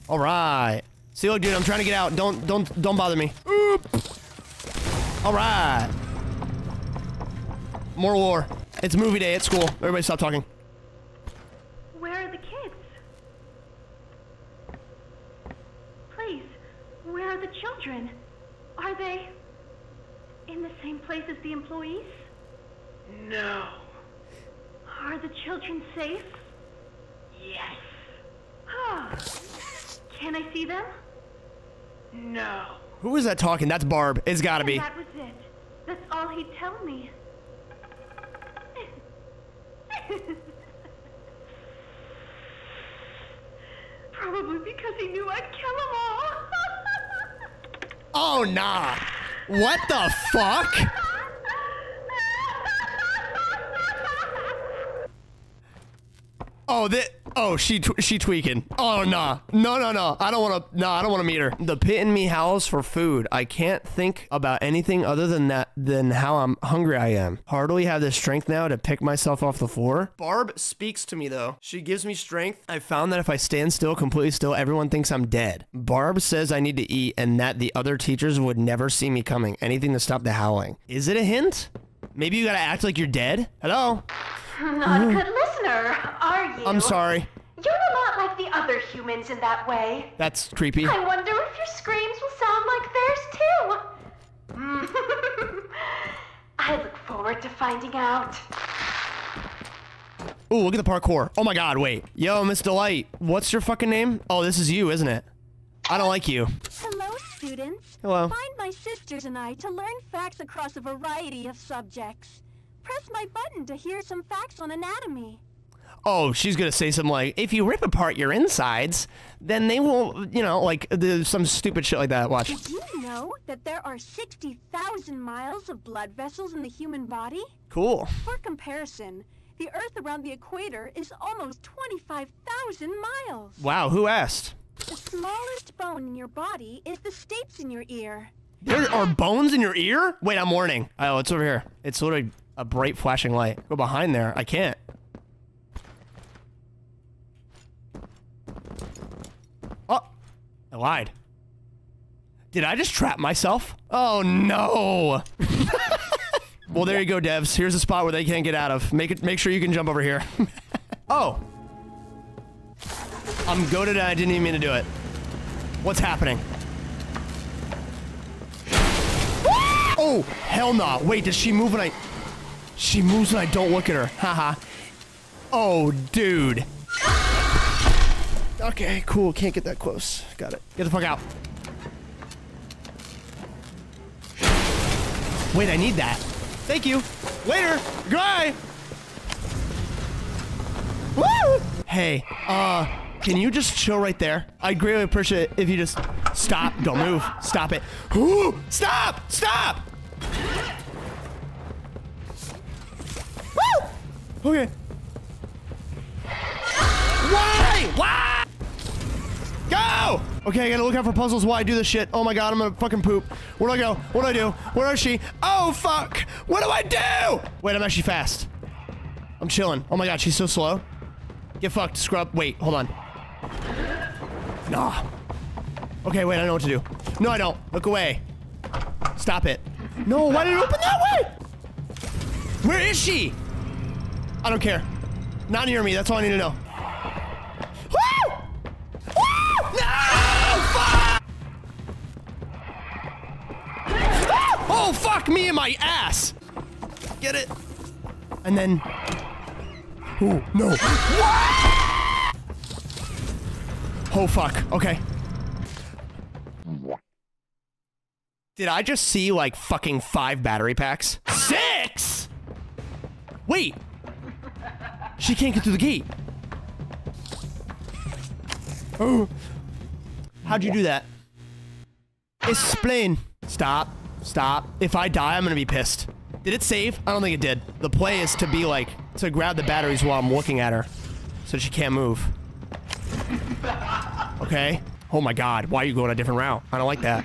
All right. See, look, dude, I'm trying to get out. Don't, don't, don't bother me. Oop. All right. More war. It's movie day at school. Everybody stop talking. Where are the kids? Please, where are the children? Are they in the same place as the employees? No. Are the children safe? Yes. Can I see them? No. Who is that talking? That's Barb. It's gotta be. And that was it. That's all he'd tell me. Probably because he knew I'd kill them all. Oh, nah. What the fuck? Oh, that. Oh, she tw she tweaking. Oh nah, no no no. I don't want to. No, I don't want to meet her. The pit in me howls for food. I can't think about anything other than that than how I'm hungry I am. Hardly have the strength now to pick myself off the floor. Barb speaks to me though. She gives me strength. I found that if I stand still, completely still, everyone thinks I'm dead. Barb says I need to eat and that the other teachers would never see me coming. Anything to stop the howling. Is it a hint? Maybe you gotta act like you're dead. Hello. Not a good listener, are you? I'm sorry. You're a lot like the other humans in that way. That's creepy. I wonder if your screams will sound like theirs too. I look forward to finding out. Ooh, look at the parkour. Oh my god, wait. Yo, Miss Delight, what's your fucking name? Oh, this is you, isn't it? I don't like you. Hello, students. Hello. Find my sisters and I to learn facts across a variety of subjects. Press my button to hear some facts on anatomy. Oh, she's gonna say something like, if you rip apart your insides, then they will, you know, like the, some stupid shit like that. Watch. Did you know that there are 60,000 miles of blood vessels in the human body? Cool. For comparison, the Earth around the equator is almost 25,000 miles. Wow, who asked? The smallest bone in your body is the stapes in your ear. There are bones in your ear? Wait, I'm warning. Oh, it's over here. It's literally a bright flashing light. Go behind there. I can't. I lied. Did I just trap myself? Oh no. well, there you go, devs. Here's a spot where they can't get out of. Make it. Make sure you can jump over here. oh. I'm goaded and I didn't even mean to do it. What's happening? Oh, hell no. Wait, does she move when I... She moves when I don't look at her. Haha. oh, dude. Okay, cool. Can't get that close. Got it. Get the fuck out. Wait, I need that. Thank you. Later. Goodbye. Woo! Hey, uh, can you just chill right there? I'd greatly appreciate it if you just stop. Don't move. Stop it. Ooh, stop! Stop! Woo! Okay. Why? Why? Go! Okay, I gotta look out for puzzles while I do this shit. Oh my god, I'm gonna fucking poop. Where do I go? What do I do? Where is she? Oh fuck! What do I do? Wait, I'm actually fast. I'm chilling. Oh my god, she's so slow. Get fucked, scrub. Wait, hold on. Nah. Okay, wait, I know what to do. No, I don't. Look away. Stop it. No, why did it open that way? Where is she? I don't care. Not near me, that's all I need to know. Me in my ass! Get it? And then... Oh, no. Oh, fuck. Okay. Did I just see, like, fucking five battery packs? Six?! Wait! She can't get through the gate. Oh. How'd you do that? Explain. Stop. Stop. If I die, I'm gonna be pissed. Did it save? I don't think it did. The play is to be like, to grab the batteries while I'm looking at her. So she can't move. Okay. Oh my god, why are you going a different route? I don't like that.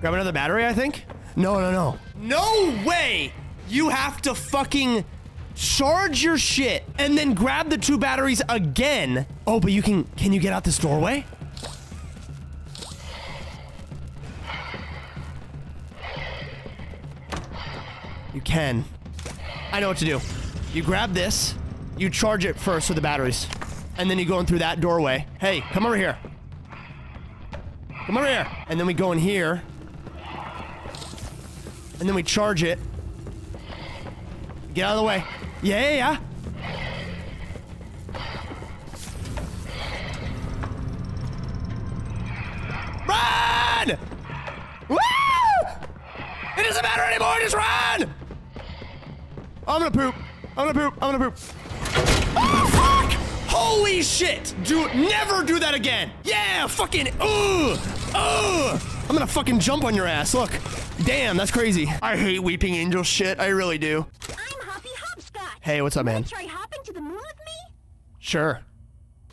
Grab another battery, I think? No, no, no. No way! You have to fucking charge your shit and then grab the two batteries again. Oh, but you can, can you get out this doorway? You can. I know what to do. You grab this, you charge it first with the batteries, and then you go in through that doorway. Hey, come over here. Come over here. And then we go in here. And then we charge it. Get out of the way. Yeah, yeah, yeah. Run! Woo! It doesn't matter anymore, just run! I'm gonna poop. I'm gonna poop. I'm gonna poop. Oh, fuck! Holy shit! Do never do that again. Yeah, fucking ugh, ugh. I'm gonna fucking jump on your ass. Look, damn, that's crazy. I hate weeping angel shit. I really do. I'm Hoppy Hopscotch. Hey, what's up, man? Wanna try hopping to the moon with me? Sure.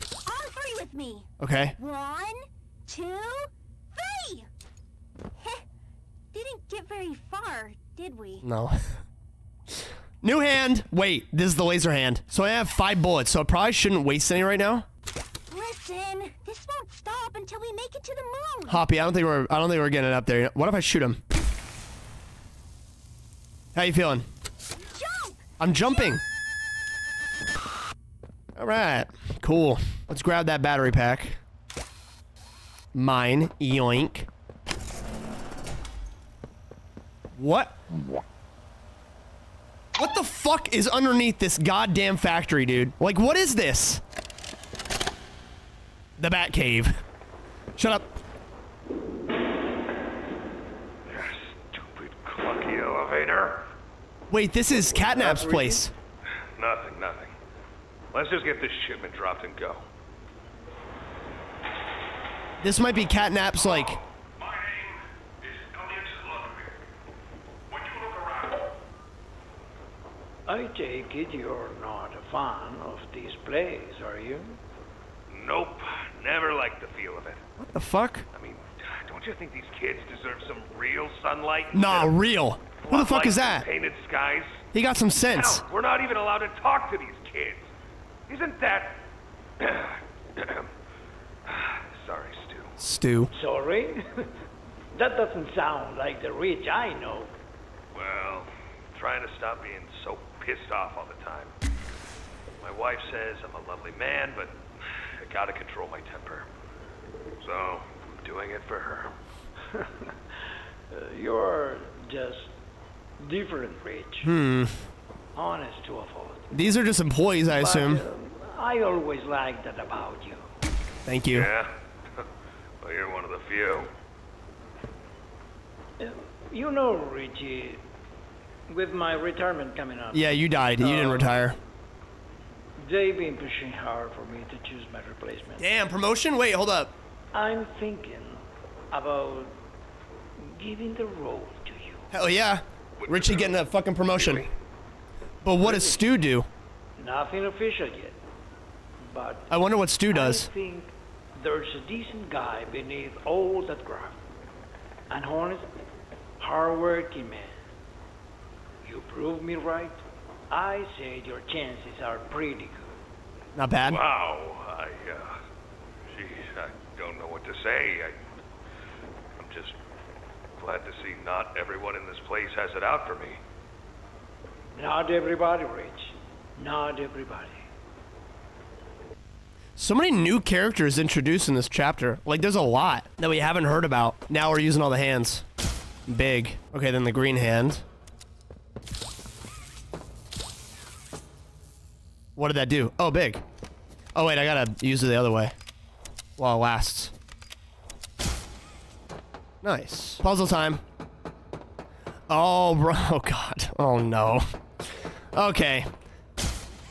On three with me. Okay. One, two, three. Heh. Didn't get very far, did we? No. New hand. Wait, this is the laser hand. So I have five bullets, so I probably shouldn't waste any right now. Listen, this won't stop until we make it to the moon. Hoppy, I don't think we're I don't think we're getting up there. What if I shoot him? How you feeling? Jump! I'm jumping. All right, cool. Let's grab that battery pack. Mine, yoink. What? What the fuck is underneath this goddamn factory, dude? Like, what is this? The Bat Cave. Shut up. Stupid clunky elevator. Wait, this is Catnap's place. Nothing, nothing. Let's just get this shipment dropped and go. This might be Catnap's, like... I take it you're not a fan of these plays, are you? Nope. Never liked the feel of it. What the fuck? I mean, don't you think these kids deserve some real sunlight? Nah, real. Who the fuck is that? Painted skies. He got some sense. Hell, we're not even allowed to talk to these kids. Isn't that? Sorry, Stu. Stu. Sorry? that doesn't sound like the rich I know. Well, trying to stop being so pissed off all the time. My wife says I'm a lovely man, but I gotta control my temper. So, I'm doing it for her. Uh, you're just different, Rich. Hmm. Honest to a fault. These are just employees, I But, assume. uh, I always liked that about you. Thank you. Yeah? well, you're one of the few. You know, Richie, with my retirement coming up. Yeah, you died. You didn't uh, retire. They've been pushing hard for me to choose my replacement. Damn, promotion? Wait, hold up. I'm thinking about giving the role to you. Hell yeah. Richie getting a fucking promotion. But what does Stu do? Nothing official yet, but I wonder what Stu does. I think there's a decent guy beneath all that graft. An honest, hard-working man. You prove me right. I say your chances are pretty good. Not bad. Wow, I, uh, geez, I don't know what to say. I, I'm just glad to see not everyone in this place has it out for me. Not everybody, Rich. Not everybody. So many new characters introduced in this chapter. Like, there's a lot that we haven't heard about. Now we're using all the hands. Big. Okay, then the green hand. What did that do? Oh, big. Oh, wait, I gotta use it the other way. While it lasts. Nice. Puzzle time. Oh, bro. Oh, God. Oh, no. Okay.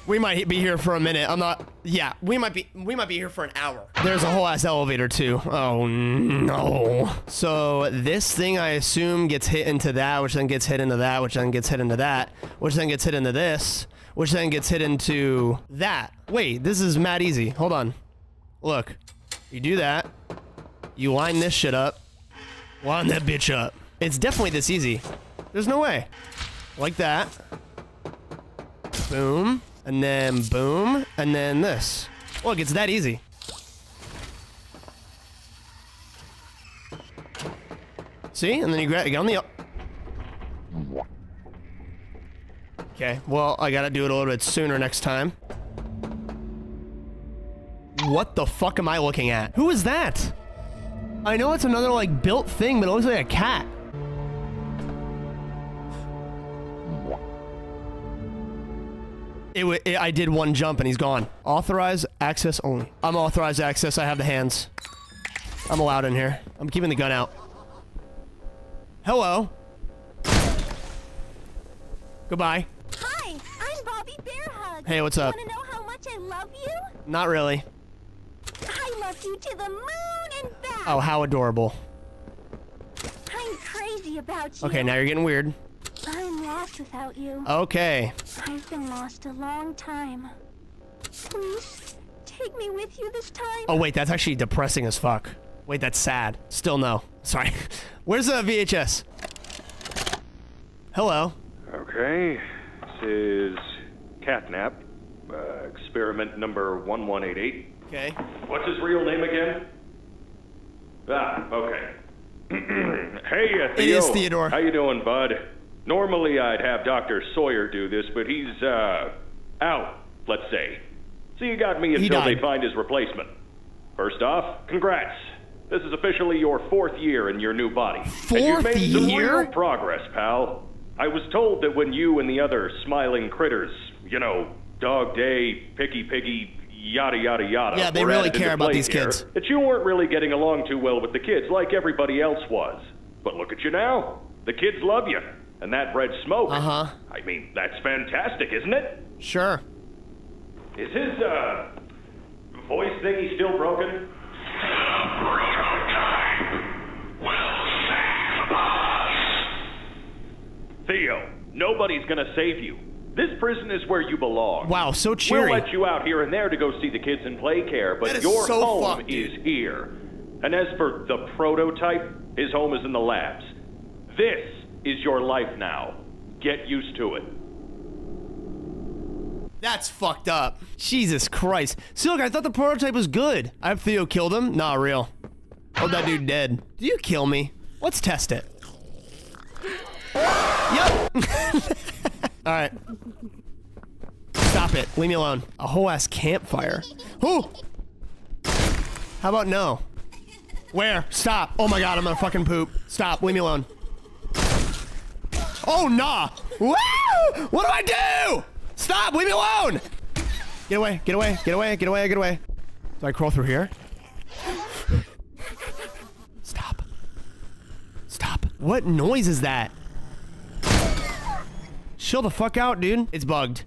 We might be here for a minute. I'm not. Yeah, we might be. We might be here for an hour. There's a whole ass elevator too. Oh no. So this thing, I assume, gets hit into that, which then gets hit into that, which then gets hit into that, which then gets hit into this, which then gets hit into that. Wait, this is mad easy. Hold on. Look, you do that. You line this shit up. Line that bitch up. It's definitely this easy. There's no way. Like that. Boom. And then boom. And then this. Look, it's that easy. See? And then you grab, get on the... Okay, well, I gotta do it a little bit sooner next time. What the fuck am I looking at? Who is that? I know it's another, like, built thing, but it looks like a cat. It, it, I did one jump and he's gone. Authorized access only. I'm authorized access. I have the hands. I'm allowed in here. I'm keeping the gun out. Hello. Goodbye. Hi, I'm Bobby Bearhug. Hey, what's up? Want to know how much I love you? Not really. I love you to the moon and back. Oh, how adorable. I'm crazy about you. Okay, now you're getting weird. I'm lost without you. Okay. I've been lost a long time. Please, take me with you this time. Oh, wait, that's actually depressing as fuck. Wait, that's sad. Still no. Sorry. Where's the VHS? Hello. Okay, this is Catnap, uh, experiment number 1188. Okay. What's his real name again? Ah, okay. hey, uh, Theo. It is Theodore. How you doing, bud? Normally I'd have Dr. Sawyer do this, but he's, uh, out, let's say. So you got me until they find his replacement. First off, congrats. This is officially your fourth year in your new body. Fourth and you've made some real progress, pal. I was told that when you and the other smiling critters, you know, Dog Day, Picky Piggy, yada yada yada. Yeah, they were really care about these here, kids. That you weren't really getting along too well with the kids like everybody else was. But look at you now. The kids love you. And that red smoke. Uh-huh. I mean, that's fantastic, isn't it? Sure. Is his, uh, voice thingy still broken? Theo, nobody's gonna save you. This prison is where you belong. Wow, so cheery. We'll let you out here and there to go see the kids in Playcare, but your so home fucked, is here. And as for the prototype, his home is in the labs. This is your life now. Get used to it. That's fucked up. Jesus Christ. See, look, I thought the prototype was good. I have Theo killed him. Not real. Oh, that dude dead. Did you kill me? Let's test it. Yep. All right. Stop it. Leave me alone. A whole ass campfire. Who? How about no? Where? Stop. Oh my god, I'm gonna fucking poop. Stop. Leave me alone. Oh, nah. Woo! What do I do? Stop. Leave me alone. Get away. Get away. Get away. Get away. Get away. Do I crawl through here? Stop. Stop. What noise is that? Chill the fuck out, dude. It's bugged.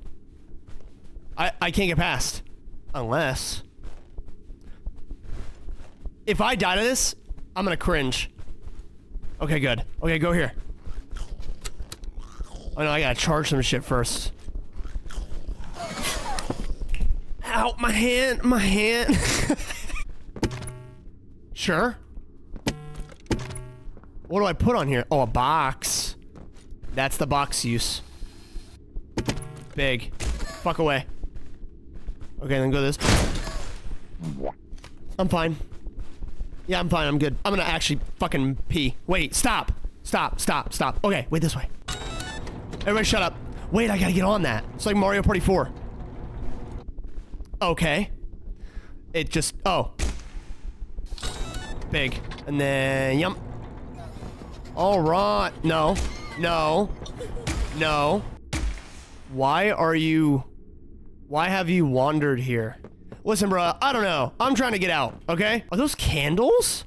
I, I can't get past. Unless... If I die to this, I'm gonna cringe. Okay, good. Okay, go here. Oh no, I gotta charge some shit first. Ow, my hand, my hand. sure. What do I put on here? Oh, a box. That's the box use. Big. Fuck away. Okay, then go this. I'm fine. Yeah, I'm fine. I'm good. I'm gonna actually fucking pee. Wait, stop. Stop, stop, stop. Okay, wait this way. Everybody shut up. Wait, I gotta get on that. It's like Mario Party 4. Okay. It just, oh. Big. And then, yum. All right. No. No. No. Why are you, why have you wandered here? Listen, bro, I don't know. I'm trying to get out, okay? Are those candles?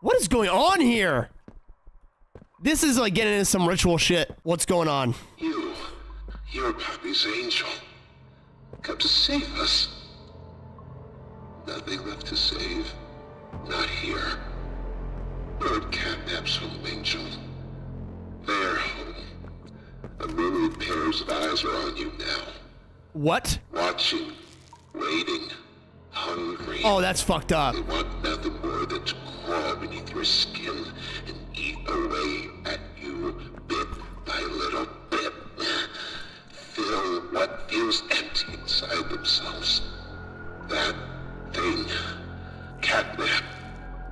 What is going on here? This is like getting into some ritual shit. What's going on? You, you're Pappy's angel. Come to save us. Nothing left to save. Not here. Bird catnaps home, angel. Their home. A myriad pairs of eyes are on you now. What? Watching, waiting, hungry. Oh, that's fucked up. They want nothing more than to crawl beneath your skin and away at you bit by little bit. Fill what feels empty inside themselves. That thing. Catnap.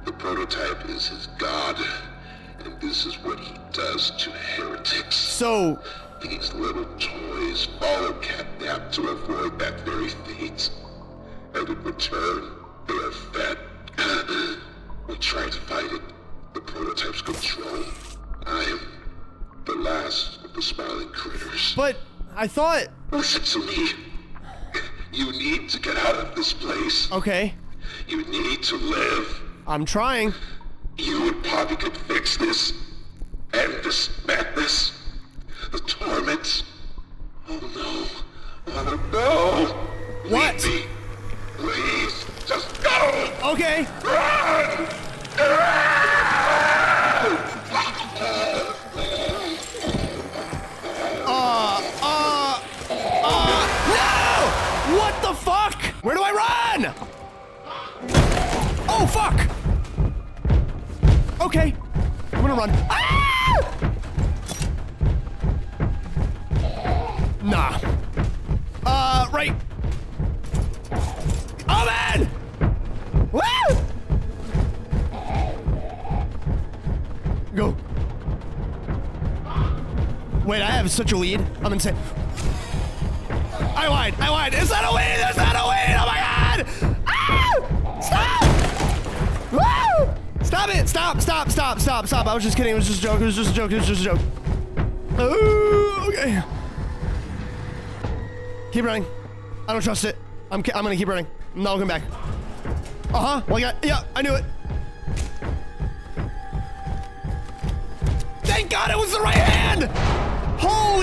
The prototype is his god. And this is what he does to heretics. So. These little toys follow Catnap to avoid that very fate. And in return, they are fed. we try to fight it. The prototype's control. I am the last of the smiling critters. But I thought. Oh, Listen to me. You need to get out of this place. Okay. You need to live. I'm trying. You and Poppy could fix this. End this madness. The torment. Oh no. Oh no. What? Leave me. Please. Just go. Okay. Run. No! What the fuck? Where do I run? Oh, fuck! Okay, I'm gonna run. Ah! Nah. Uh, right. Oh, man! Woo! Go. Wait, I have such a lead. I'm insane. I lied. I lied. Is that a lead? Is that a lead? Oh my god! Ah! Stop! Woo! Stop it! Stop! Stop! Stop! Stop! Stop! I was just kidding. It was just a joke. It was just a joke. It was just a joke. Oh, okay. Keep running. I don't trust it. I'm. I'm gonna keep running. I'm not looking back. Uh huh. Well. Yeah. I knew it.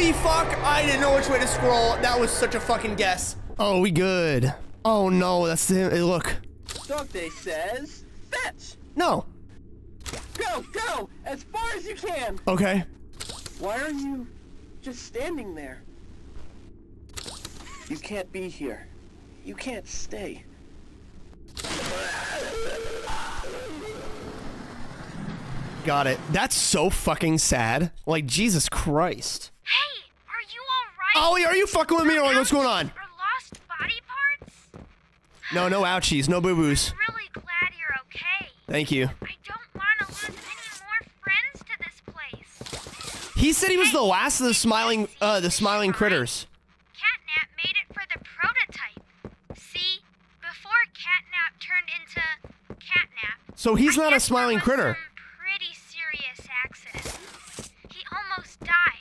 Holy fuck! I didn't know which way to scroll. That was such a fucking guess. Oh, we good. Oh no, that's the hey, look. Dog Day says, fetch! No. Go, go! As far as you can! Okay. Why are you just standing there? You can't be here. You can't stay. Got it. That's so fucking sad. Like Jesus Christ. Hey, are you alright? Ollie, are you fucking with me or what's going on? Or lost body parts? No, no ouchies, no boo boos. I'm really glad you're okay. Thank you. I don't want to lose any more friends to this place. He said he was the last of the smiling, uh, the smiling critters. Catnap made it for the prototype. See, before Catnap turned into Catnap, So he's not a smiling critter. pretty serious accident. He almost died,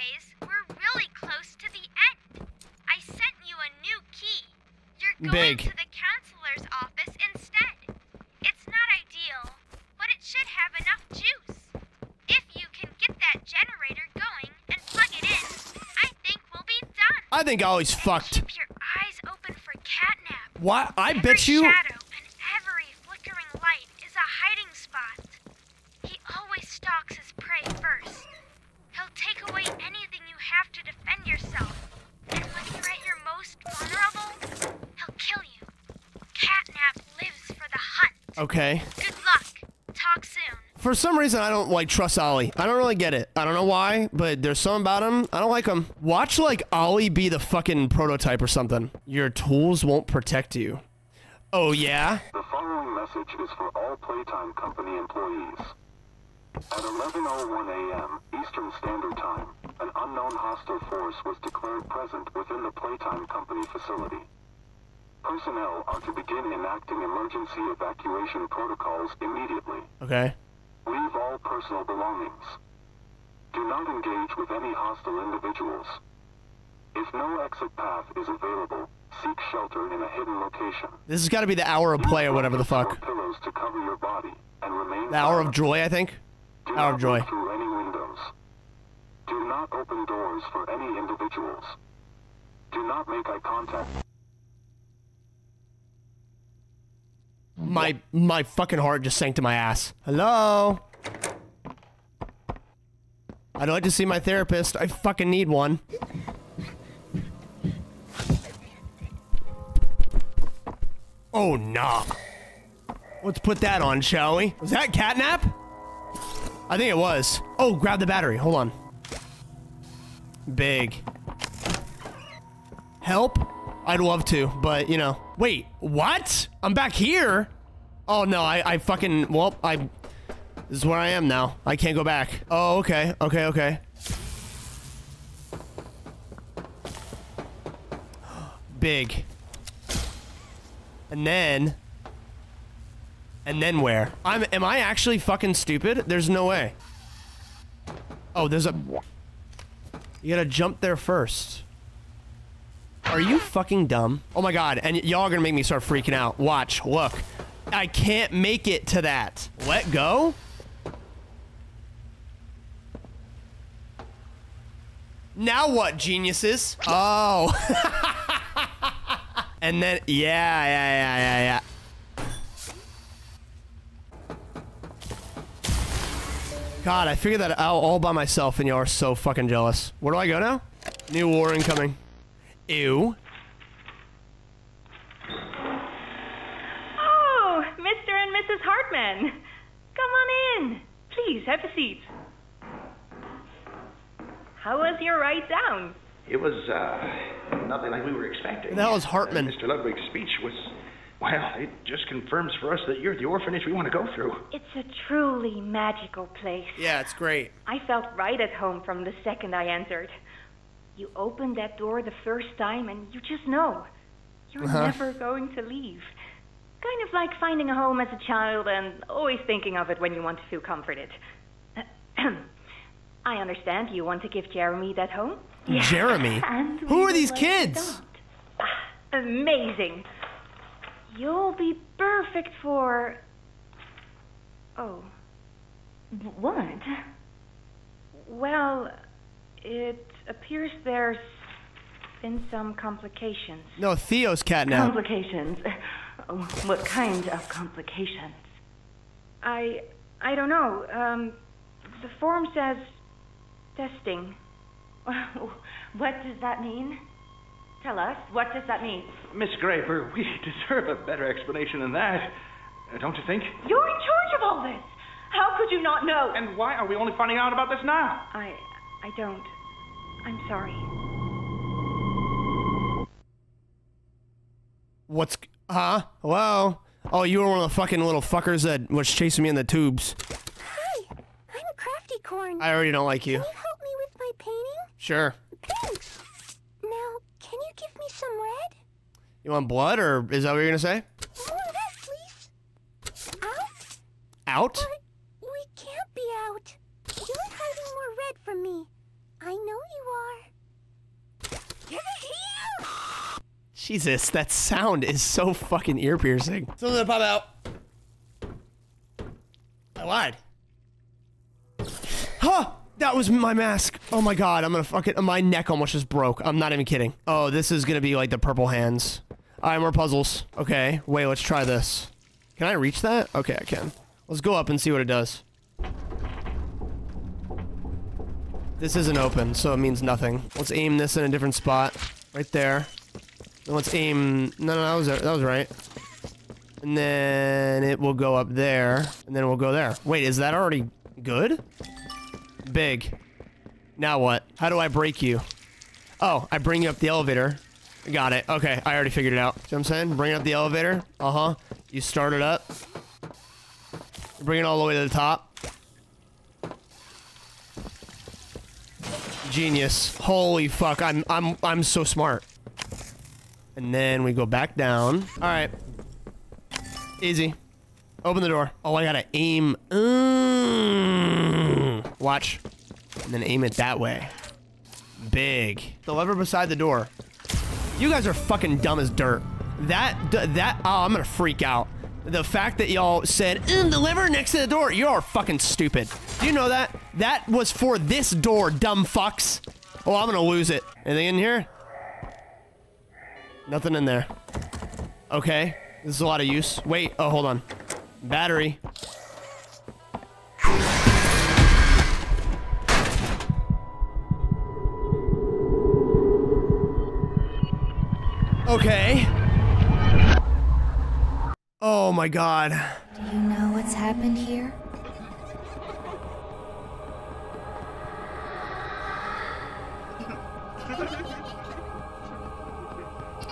Anyways, we're really close to the end. I sent you a new key. You're going Big. to the counselor's office instead. It's not ideal, but it should have enough juice. If you can get that generator going and plug it in, I think we'll be done. I think I always fucked. Keep your eyes open for catnap. What? I every bet you. Shadow and every flickering light is a hiding spot. He always stalks his Okay. Good luck. Talk soon. For some reason, I don't like trust Ollie. I don't really get it. I don't know why, but there's something about him. I don't like him. Watch like Ollie be the fucking prototype or something. Your tools won't protect you. Oh yeah. The following message is for all Playtime Company employees. At 11.01 a.m. Eastern Standard Time, an unknown hostile force was declared present within the Playtime Company facility. Personnel are to begin enacting emergency evacuation protocols immediately. Okay. Leave all personal belongings. Do not engage with any hostile individuals. If no exit path is available, seek shelter in a hidden location. This has got to be the hour of play or whatever the fuck. Pillows to cover your body and remain The hour of joy, I think. Do Hour of joy. through any windows. Do not open doors for any individuals. Do not make eye contact. My my fucking heart just sank to my ass. Hello. I'd like to see my therapist. I fucking need one. Oh nah. Let's put that on, shall we? Was that catnap? I think it was. Oh, grab the battery. Hold on. Big. Help? I'd love to, but you know. Wait, what? I'm back here? Oh no, I, I fucking, well, I, this is where I am now. I can't go back. Oh, okay, okay, okay. Big. And then, and then where? I'm, am I actually fucking stupid? There's no way. Oh, there's a, you gotta jump there first. Are you fucking dumb? Oh my god, and y'all are gonna make me start freaking out. Watch, look. I can't make it to that. Let go? Now what, geniuses? Oh. and then, yeah, yeah, yeah, yeah, yeah. God, I figured that out all by myself and y'all are so fucking jealous. Where do I go now? New war incoming. Ew. Oh, Mr. and Mrs. Hartman. Come on in. Please, have a seat. How was your ride down? It was uh, nothing like we were expecting. That was Hartman. Uh, Mr. Ludwig's speech was, well, it just confirms for us that you're the orphanage we want to go through. It's a truly magical place. Yeah, it's great. I felt right at home from the second I entered. You open that door the first time and you just know. You're Uh-huh. never going to leave. Kind of like finding a home as a child and always thinking of it when you want to feel comforted. I understand you want to give Jeremy that home? Jeremy? And Who are these kids? Ah, Amazing. You'll be perfect for. Oh. What? Well, it appears there's been some complications. No, Theo's cat now. Complications? What kind of complications? I. I don't know. Um, the form says testing. what does that mean? Tell us. What does that mean? Miss Graper, we deserve a better explanation than that. Uh, don't you think? You're in charge of all this. How could you not know? And why are we only finding out about this now? I. I don't. I'm sorry. What's, huh? Hello? Oh, you were one of the fucking little fuckers that was chasing me in the tubes. Hi, I'm Crafty Corn. I already don't like you. Can you help me with my painting? Sure. Thanks. Now, can you give me some red? You want blood, or is that what you're gonna say? More of that, please. Out? Out? But We can't be out. You're hiding more red from me. I know you are. Give it here! Jesus, that sound is so fucking ear piercing. Something to pop out. I lied. Huh! That was my mask. Oh my god, I'm gonna fucking. My neck almost just broke. I'm not even kidding. Oh, this is gonna be like the purple hands. Alright, more puzzles. Okay, wait, let's try this. Can I reach that? Okay, I can. Let's go up and see what it does. This isn't open, so it means nothing. Let's aim this in a different spot. Right there. And let's aim... No, no, that was, that was right. And then it will go up there. And then we'll go there. Wait, is that already good? Big. Now what? How do I break you? Oh, I bring you up the elevator. Got it. Okay, I already figured it out. See what I'm saying? Bring up the elevator. Uh-huh. You start it up. Bring it all the way to the top. Genius. Holy fuck, I'm I'm I'm so smart. And then we go back down. Alright. Easy. Open the door. Oh, I gotta aim. Mm. Watch. And then aim it that way. Big. The lever beside the door. You guys are fucking dumb as dirt. That, that, oh, I'm gonna freak out. The fact that y'all said, mm, the lever next to the door, you're fucking stupid. Do you know that? That was for this door, dumb fucks. Oh, I'm gonna lose it. Anything in here? Nothing in there. Okay. This is a lot of use. Wait, oh, hold on. Battery. Okay. Oh my god. Do you know what's happened here?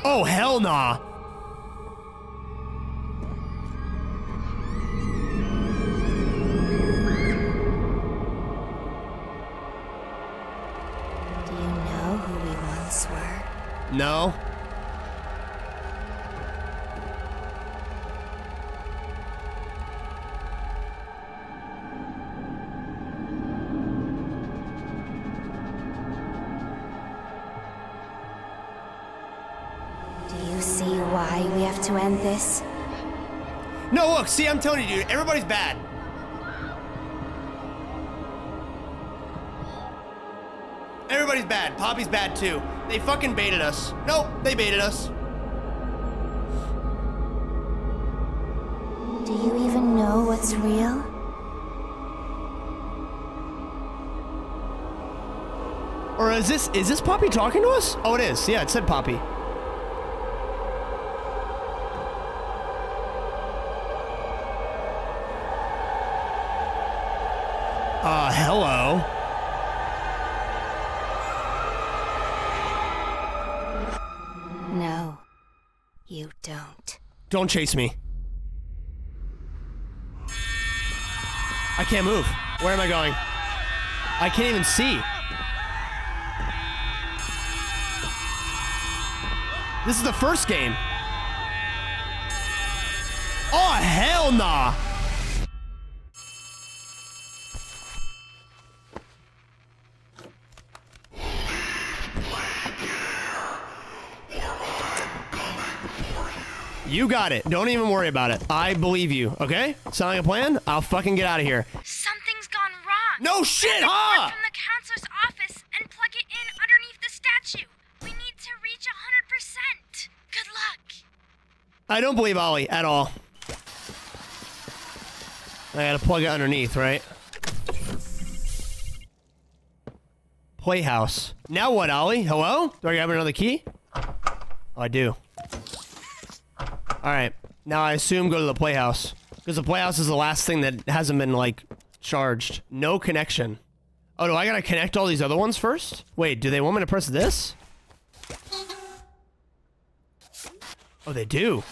Oh, hell nah. Do you know who we once were? No. Why we have to end this? No, look, see, I'm telling you, dude, everybody's bad. Everybody's bad. Poppy's bad too. They fucking baited us. Nope, they baited us. Do you even know what's real? Or is this is this Poppy talking to us? Oh, it is. Yeah, it said Poppy. Uh, hello. No, you don't. Don't chase me. I can't move. Where am I going? I can't even see. This is the first game. Oh, hell nah. You got it. Don't even worry about it. I believe you, okay? Sound like a plan? I'll fucking get out of here. Something's gone wrong. No shit, Send a cord huh? From the counselor's office and plug it in underneath the statue. We need to reach 100%. Good luck. I don't believe Ollie at all. I gotta plug it underneath, right? Playhouse. Now what, Ollie? Hello? Do I have another key? Oh, I do. Alright. Now I assume go to the playhouse. Because the playhouse is the last thing that hasn't been, like, charged. No connection. Oh, do I gotta connect all these other ones first? Wait, do they want me to press this? Oh, they do.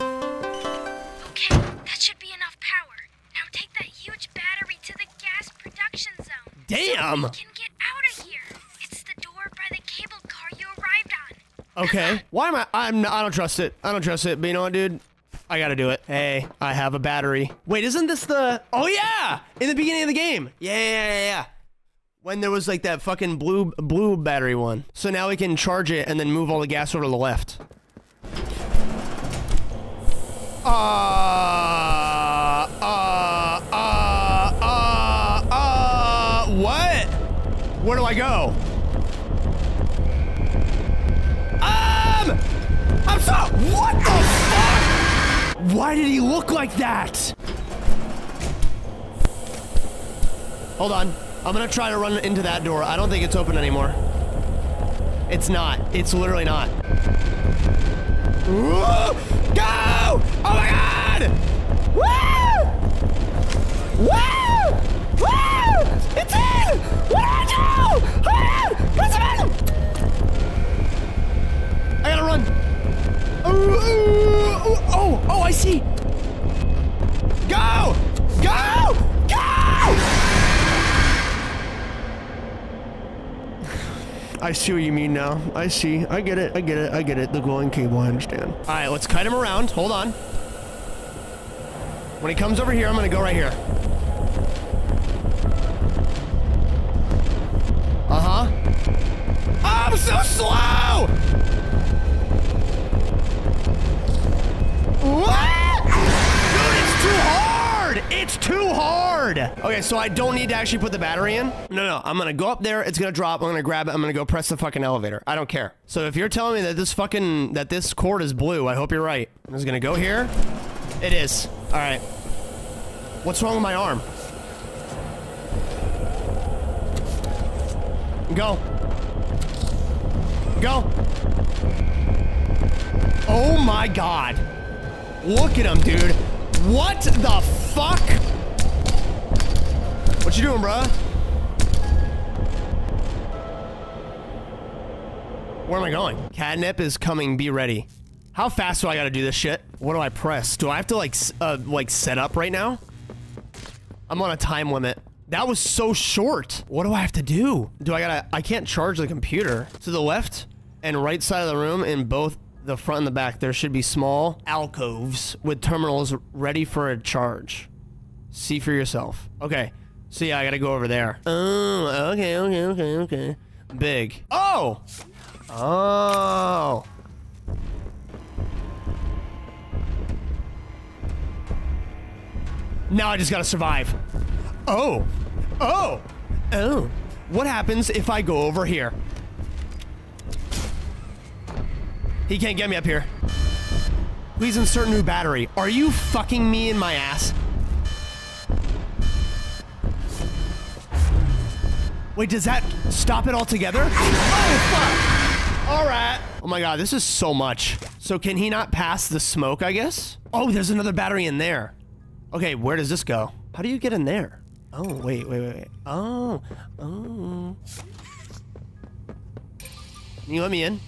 Okay, that should be enough power. Now take that huge battery to the gas production zone. Damn! So we can get out of here. It's the door by the cable car you arrived on. Okay. Why am I? I'm. I don't trust it. I don't trust it. But you know what, dude? I gotta do it. Hey, I have a battery. Wait, isn't this the? Oh yeah, in the beginning of the game. Yeah, yeah, yeah, yeah. When there was like that fucking blue blue battery one. So now we can charge it and then move all the gas over to the left. Uh, uh, uh, uh, uh, what? Where do I go? Um, I'm so, what the fuck? Why did he look like that? Hold on. I'm gonna try to run into that door. I don't think it's open anymore. It's not. It's literally not. Go! I see. Go! Go! Go! I see what you mean now. I see. I get it. I get it. I get it. The glowing cable, I understand. All right, let's kite him around. Hold on. When he comes over here, I'm going to go right here. Too hard! Okay, so I don't need to actually put the battery in? No, no, I'm gonna go up there, it's gonna drop, I'm gonna grab it, I'm gonna go press the fucking elevator. I don't care. So if you're telling me that this fucking, that this cord is blue, I hope you're right. I'm just gonna go here. It is. Alright. What's wrong with my arm? Go. Go. Oh my god. Look at him, dude. What the fuck? What you doing, bruh? Where am I going? Catnap is coming. Be ready. How fast do I gotta do this shit? What do I press? Do I have to like, uh, like set up right now? I'm on a time limit. That was so short. What do I have to do? Do I gotta, I can't charge the computer. To the left and right side of the room in both the front and the back, there should be small alcoves with terminals ready for a charge. See for yourself. Okay. So yeah, I gotta go over there. Oh, okay, okay, okay, okay. Big. Oh! Oh. Now I just gotta survive. Oh. Oh. Oh. What happens if I go over here? He can't get me up here. Please insert new battery. Are you fucking me in my ass? Wait, does that stop it altogether? Oh, fuck! Alright. Oh my god, this is so much. So can he not pass the smoke, I guess? Oh, there's another battery in there. Okay, where does this go? How do you get in there? Oh, wait, wait, wait, wait. Oh, oh. Can you let me in?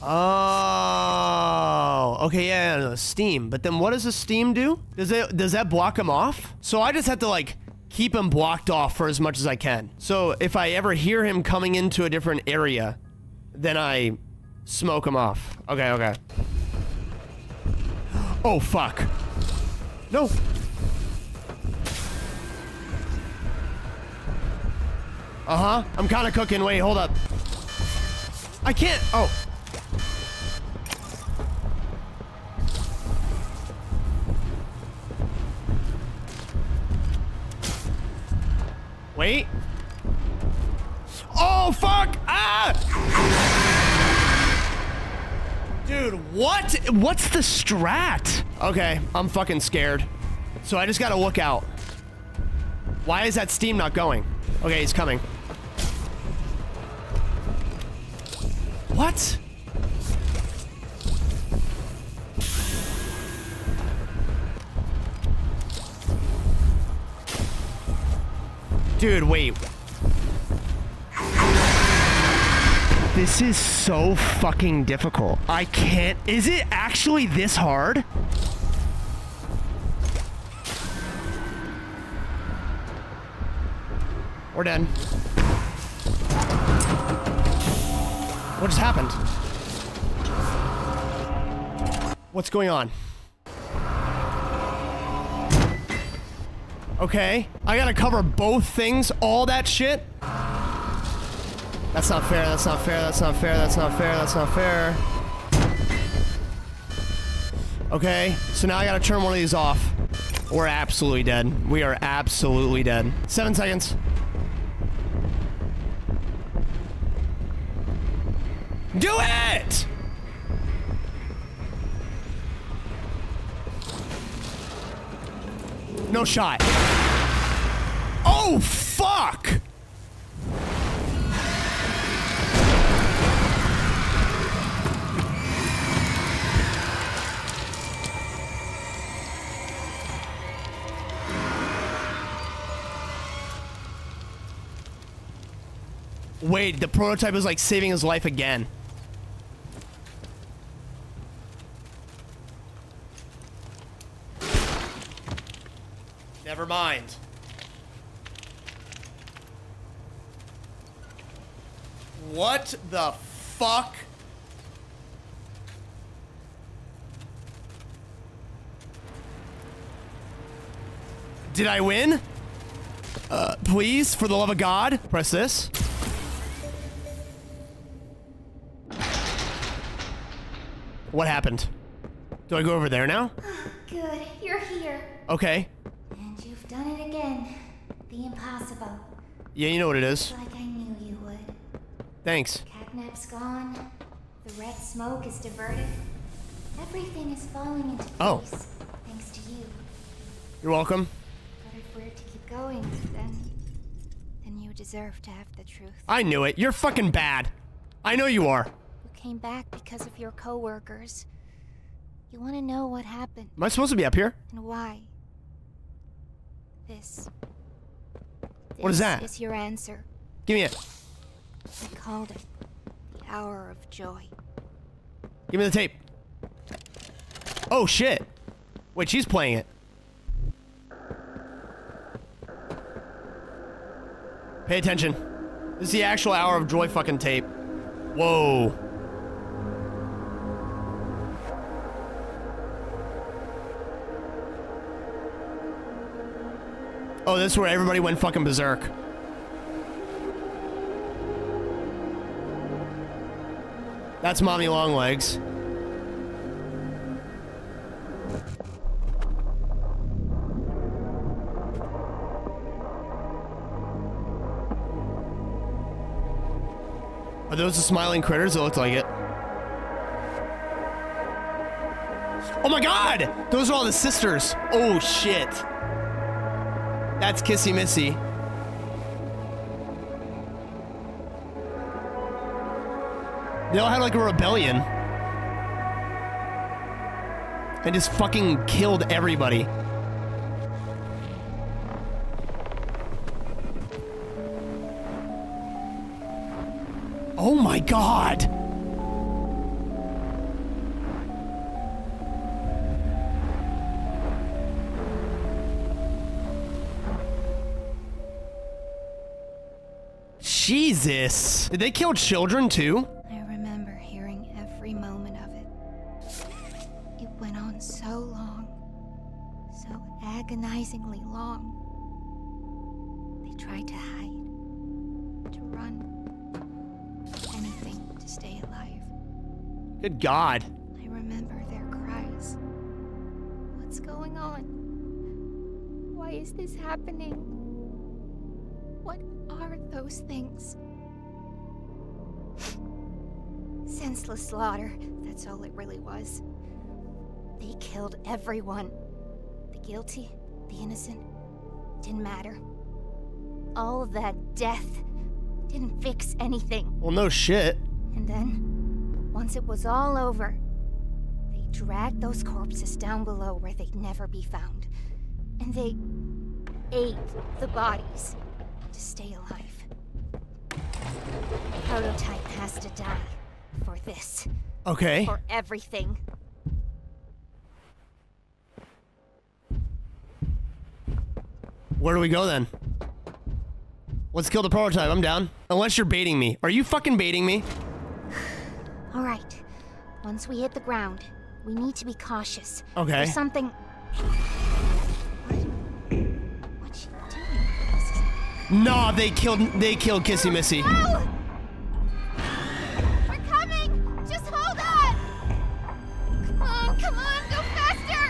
Oh, okay, yeah, no, steam. But then what does the steam do? Does it does that block him off? So I just have to like keep him blocked off for as much as I can. So if I ever hear him coming into a different area, then I smoke him off. Okay, okay. Oh fuck. No. Uh-huh. I'm kind of cooking. Wait, hold up. I can't. Oh. Wait. Oh, fuck! Ah! Dude, what? What's the strat? Okay, I'm fucking scared. So I just gotta look out. Why is that steam not going? Okay, he's coming. What? Dude, wait. This is so fucking difficult. I can't. Is it actually this hard? We're dead. What just happened? What's going on? Okay. I gotta cover both things, all that shit. That's not fair, that's not fair, that's not fair, that's not fair, that's not fair. Okay, so now I gotta turn one of these off. We're absolutely dead. We are absolutely dead. Seven seconds. Do it! No shot. Oh, fuck! Wait, the prototype is like saving his life again. Never mind. What the fuck? Did I win? Uh, please, for the love of God, press this. What happened? Do I go over there now? Good, you're here. Okay. And you've done it again. The impossible. Yeah, you know what it is. Like I knew you would. Thanks. Catnap's gone. The red smoke is diverted. Everything is falling into oh. place. Oh. Thanks to you. You're welcome. But if we're to keep going, then. then you deserve to have the truth. I knew it. You're fucking bad. I know you are. You came back because of your coworkers. You want to know what happened Am I supposed to be up here? and why. This. What is This that? Is your answer. Give me it. I called it the hour of joy. Give me the tape. Oh shit. Wait, she's playing it. Pay attention. This is the actual hour of joy fucking tape. Whoa. Oh, this is where everybody went fucking berserk. That's mommy long those the smiling critters? It looked like it. Oh my god! Those are all the sisters. Oh shit. That's Kissy Missy. They all had like a rebellion. And just fucking killed everybody. Oh my god! Jesus! Did they kill children too? God. I remember their cries. What's going on? Why is this happening? What are those things? Senseless slaughter. That's all it really was. They killed everyone. The guilty, the innocent. Didn't matter. All that death didn't fix anything. Well, no shit. And then, once it was all over, they dragged those corpses down below where they'd never be found. And they ate the bodies to stay alive. Prototype has to die for this. Okay. For everything. Where do we go then? Let's kill the prototype. I'm down. Unless you're baiting me. Are you fucking baiting me? All right. Once we hit the ground, we need to be cautious. Okay. There's something. What? What's she doing? Nah, they killed. They killed Kissy Missy. Oh! We're coming. Just hold on. Come on, come on, go faster.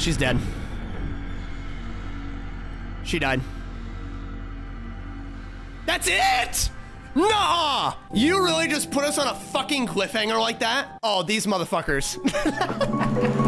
She's dead. She died. That's it! Nah! You really just put us on a fucking cliffhanger like that? Oh, these motherfuckers.